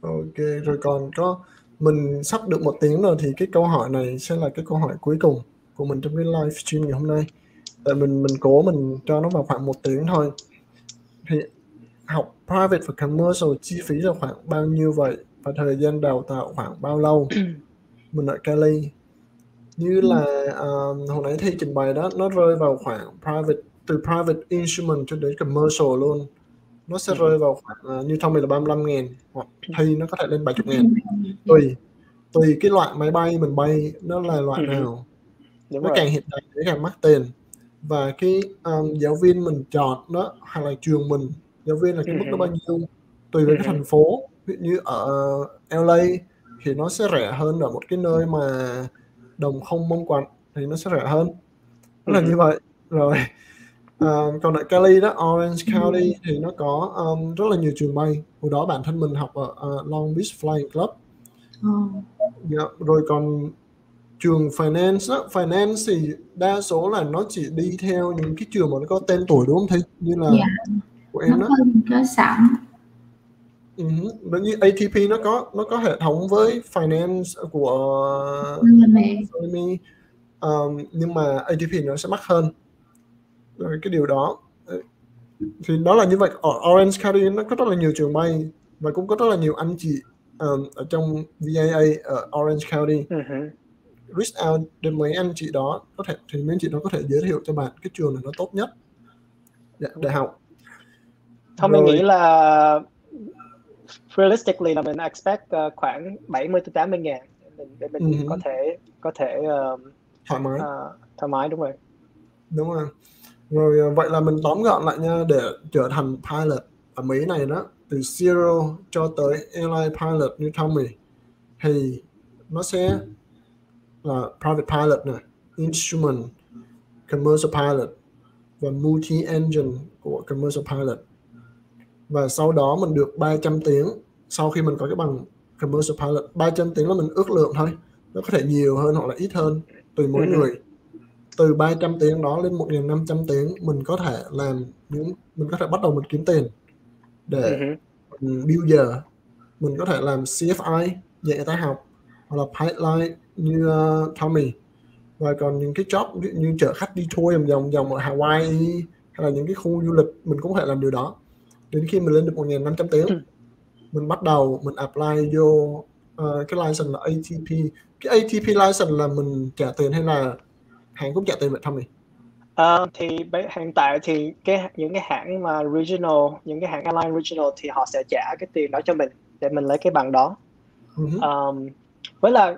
Speaker 1: Ok, rồi còn có mình sắp được một tiếng rồi thì cái câu hỏi này sẽ là cái câu hỏi cuối cùng của mình trong cái live stream ngày hôm nay. Tại mình mình cố mình cho nó vào khoảng một tiếng thôi. Thì học private và commercial chi phí là khoảng bao nhiêu vậy và thời gian đào tạo khoảng bao lâu? <clears throat> Mình ở Cali như là um, hồi nãy thi trình bày đó nó rơi vào khoảng private từ private instrument cho đến commercial luôn nó sẽ
Speaker 3: Ừ.
Speaker 1: rơi vào khoảng uh, như Tommy là 35 ngàn hoặc thi nó có thể lên 70 ngàn tùy tùy cái loại máy bay mình bay nó là loại
Speaker 3: Ừ.
Speaker 1: nào
Speaker 3: đúng
Speaker 1: nó
Speaker 3: rồi
Speaker 1: càng hiện đại nó càng mắc tiền và cái um, giáo viên mình chọn đó hay là trường mình giáo viên là cái
Speaker 3: Ừ.
Speaker 1: mức nó bao nhiêu tùy với cái
Speaker 3: Ừ.
Speaker 1: thành phố ví dụ như ở LA thì nó sẽ rẻ hơn ở một cái nơi mà đồng không mông quạnh thì nó sẽ rẻ hơn nó là
Speaker 3: Ừ.
Speaker 1: như vậy rồi à, còn ở Cali đó Orange County thì nó có um, rất là nhiều trường bay. Hồi đó bản thân mình học ở uh, Long Beach Flying Club.
Speaker 2: Ờ.
Speaker 1: Dạ, rồi còn trường finance đó, finance thì đa số là nó chỉ đi theo những cái trường mà nó có tên tuổi đúng không thầy? Như là
Speaker 2: dạ.
Speaker 1: của
Speaker 2: nó
Speaker 1: em đó.
Speaker 2: có có sẵn.
Speaker 1: Ừ, giống như ATP nó có nó có hệ thống với finance của. Economy um, nhưng mà ATP nó sẽ mắc hơn cái điều đó. Thì đó là như vậy. Ở Orange County nó có rất là nhiều trường bay và cũng có rất là nhiều anh chị um, ở trong VAA ở Orange County.
Speaker 3: Hử.
Speaker 1: reach out đến mấy anh chị đó có thể thì mấy anh chị đó có thể giới thiệu cho bạn cái trường nào nó tốt nhất. Để, để học.
Speaker 3: Thôi mình nghĩ là realistically là mình expect uh, khoảng 70 tới 80 ngàn để mình, để mình
Speaker 1: hử.
Speaker 3: có thể có thể uh,
Speaker 1: thoải mái.
Speaker 3: uh, thoải mái đúng rồi.
Speaker 1: đúng rồi rồi à, vậy là mình tóm gọn lại nha để trở thành pilot ở Mỹ này đó từ zero cho tới airline pilot như Tommy thì nó sẽ là private pilot nè instrument commercial pilot và multi engine của commercial pilot và sau đó mình được 300 tiếng sau khi mình có cái bằng commercial pilot 300 tiếng là mình ước lượng thôi nó có thể nhiều hơn hoặc là ít hơn tùy mỗi
Speaker 3: Ừ.
Speaker 1: người từ 300 tiếng đó lên 1.500 tiếng mình có thể làm những mình có thể bắt đầu mình kiếm tiền để
Speaker 3: hử.
Speaker 1: mình build mình có thể làm CFI dạy ta học hoặc là pipeline như uh, Tommy và còn những cái job như chở khách đi tour vòng vòng vòng ở Hawaii hay là những cái khu du lịch mình cũng có thể làm điều đó đến khi mình lên được 1.500 tiếng
Speaker 3: Ừ.
Speaker 1: mình bắt đầu mình apply vô ờ, cái license là ATP cái ATP license là mình trả tiền hay là hãng cũng trả tiền vậy Tommy
Speaker 3: Ờ, thì hiện tại thì cái những cái hãng mà regional những cái hãng airline regional thì họ sẽ trả cái tiền đó cho mình để mình lấy cái bằng đó.
Speaker 1: Hứ.
Speaker 3: Um, với là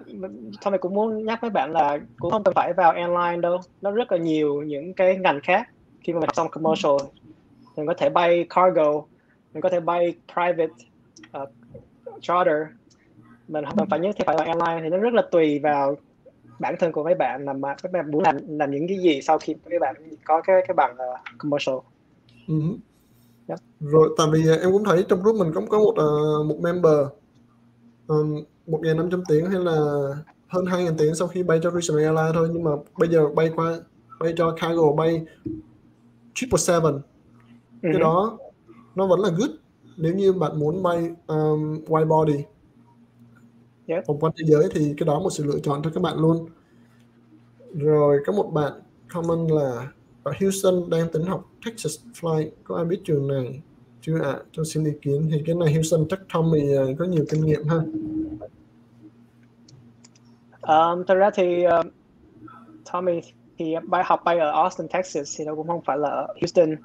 Speaker 3: thôi mình cũng muốn nhắc với bạn là cũng không cần phải vào airline đâu nó rất là nhiều những cái ngành khác khi mà mình xong commercial mình có thể bay cargo mình có thể bay private uh, charter mình không cần phải nhất thiết phải là airline thì nó rất là tùy vào bản thân của mấy bạn là mà các bạn muốn làm làm những cái gì sau khi các bạn có cái cái bằng uh, commercial
Speaker 1: Ừ.
Speaker 3: Yep.
Speaker 1: rồi tại vì ờ, em cũng thấy trong group mình cũng có một ờ, một member um, 1.500 tiếng hay là hơn 2.000 tiếng sau khi bay cho Regional Airlines thôi nhưng mà bây giờ bay qua bay cho cargo bay triple seven
Speaker 3: Ừ.
Speaker 1: cái đó nó vẫn là good nếu như bạn muốn bay um, wide body
Speaker 3: Yep.
Speaker 1: vòng quanh thế giới thì cái đó một sự lựa chọn cho các bạn luôn rồi có một bạn comment là ở Houston đang tính học Texas Flight có ai biết trường này chưa ạ cho xin ý kiến thì cái này Houston chắc Tommy ờ, có nhiều kinh nghiệm ha
Speaker 3: Um, thật ra thì uh, Tommy thì bay học bay ở Austin, Texas thì nó cũng không phải là ở Houston.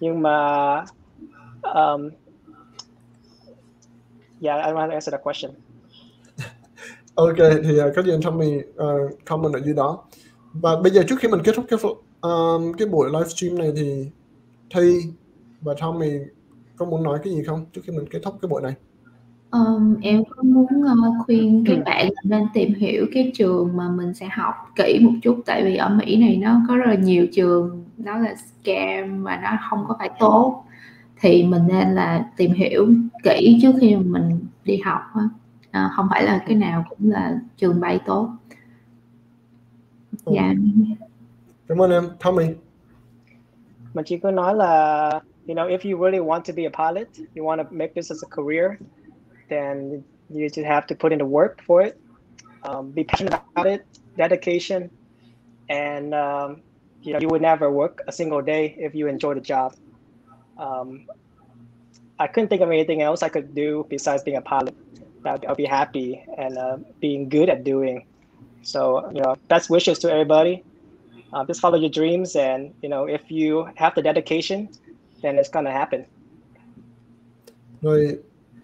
Speaker 3: Nhưng mà um, yeah, I want to answer that question. <laughs>
Speaker 1: Ok thì uh, có gì anh Tommy uh, comment ở dưới đó và bây giờ trước khi mình kết thúc cái um, cái buổi livestream này thì Thi và Tommy có muốn nói cái gì không trước khi mình kết thúc cái buổi này
Speaker 2: Ờm, em có muốn ờ, khuyên các
Speaker 3: Ừ.
Speaker 2: bạn nên tìm hiểu cái trường mà mình sẽ học kỹ một chút tại vì ở Mỹ này nó có rất là nhiều trường nó là scam và nó không có phải tốt thì mình nên là tìm hiểu kỹ trước khi mình đi học á. Ờ, không phải là cái nào cũng là trường bay tốt
Speaker 1: Ừ.
Speaker 2: dạ
Speaker 1: cảm ơn em Tommy
Speaker 3: Mình chỉ có nói là you know if you really want to be a pilot, you want to make this as a career, then you just have to put in the work for it. Um, be passionate about it, dedication, and um, you know you would never work a single day if you enjoy the job. Um, I couldn't think of anything else I could do besides being a pilot. That I'll be happy and uh, being good at doing. So you know, best wishes to everybody. Uh, just follow your dreams, and you know, if you have the dedication, then it's gonna happen.
Speaker 1: rồi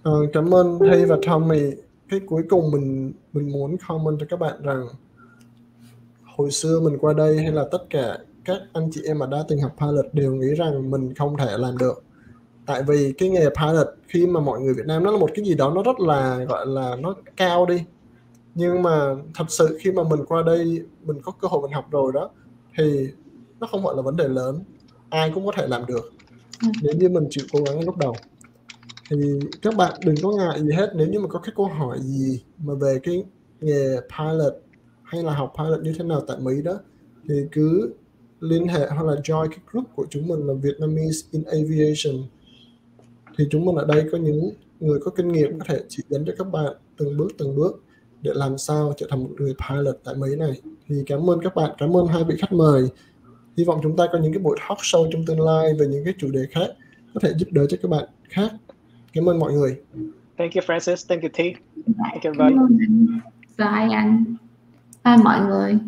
Speaker 1: uh, cảm ơn Thi và Tommy cái cuối cùng mình mình muốn comment cho các bạn rằng hồi xưa mình qua đây hay là tất cả các anh chị em mà đã từng học pilot đều nghĩ rằng mình không thể làm được tại vì cái nghề pilot khi mà mọi người Việt Nam nó là một cái gì đó nó rất là gọi là nó cao đi. Nhưng mà thật sự khi mà mình qua đây mình có cơ hội mình học rồi đó thì nó không phải là vấn đề lớn. Ai cũng có thể làm được.
Speaker 2: Ừ.
Speaker 1: nếu như mình chịu cố gắng lúc đầu. Thì các bạn đừng có ngại gì hết. Nếu như mà có cái câu hỏi gì mà về cái nghề pilot hay là học pilot như thế nào tại Mỹ đó thì cứ liên hệ hoặc là join cái group của chúng mình là Vietnamese in Aviation thì chúng mình ở đây có những người có kinh nghiệm có thể chỉ dẫn cho các bạn từng bước từng bước để làm sao trở thành một người pilot tại Mỹ này. Thì cảm ơn các bạn cảm ơn hai vị khách mời. Hy vọng chúng ta có những cái buổi talk show trong tương lai về những cái chủ đề khác có thể giúp đỡ cho các bạn khác. Cảm ơn mọi người.
Speaker 3: Thank you Francis. Thank you T.
Speaker 2: Thank you everybody. bye anh. Bye mọi người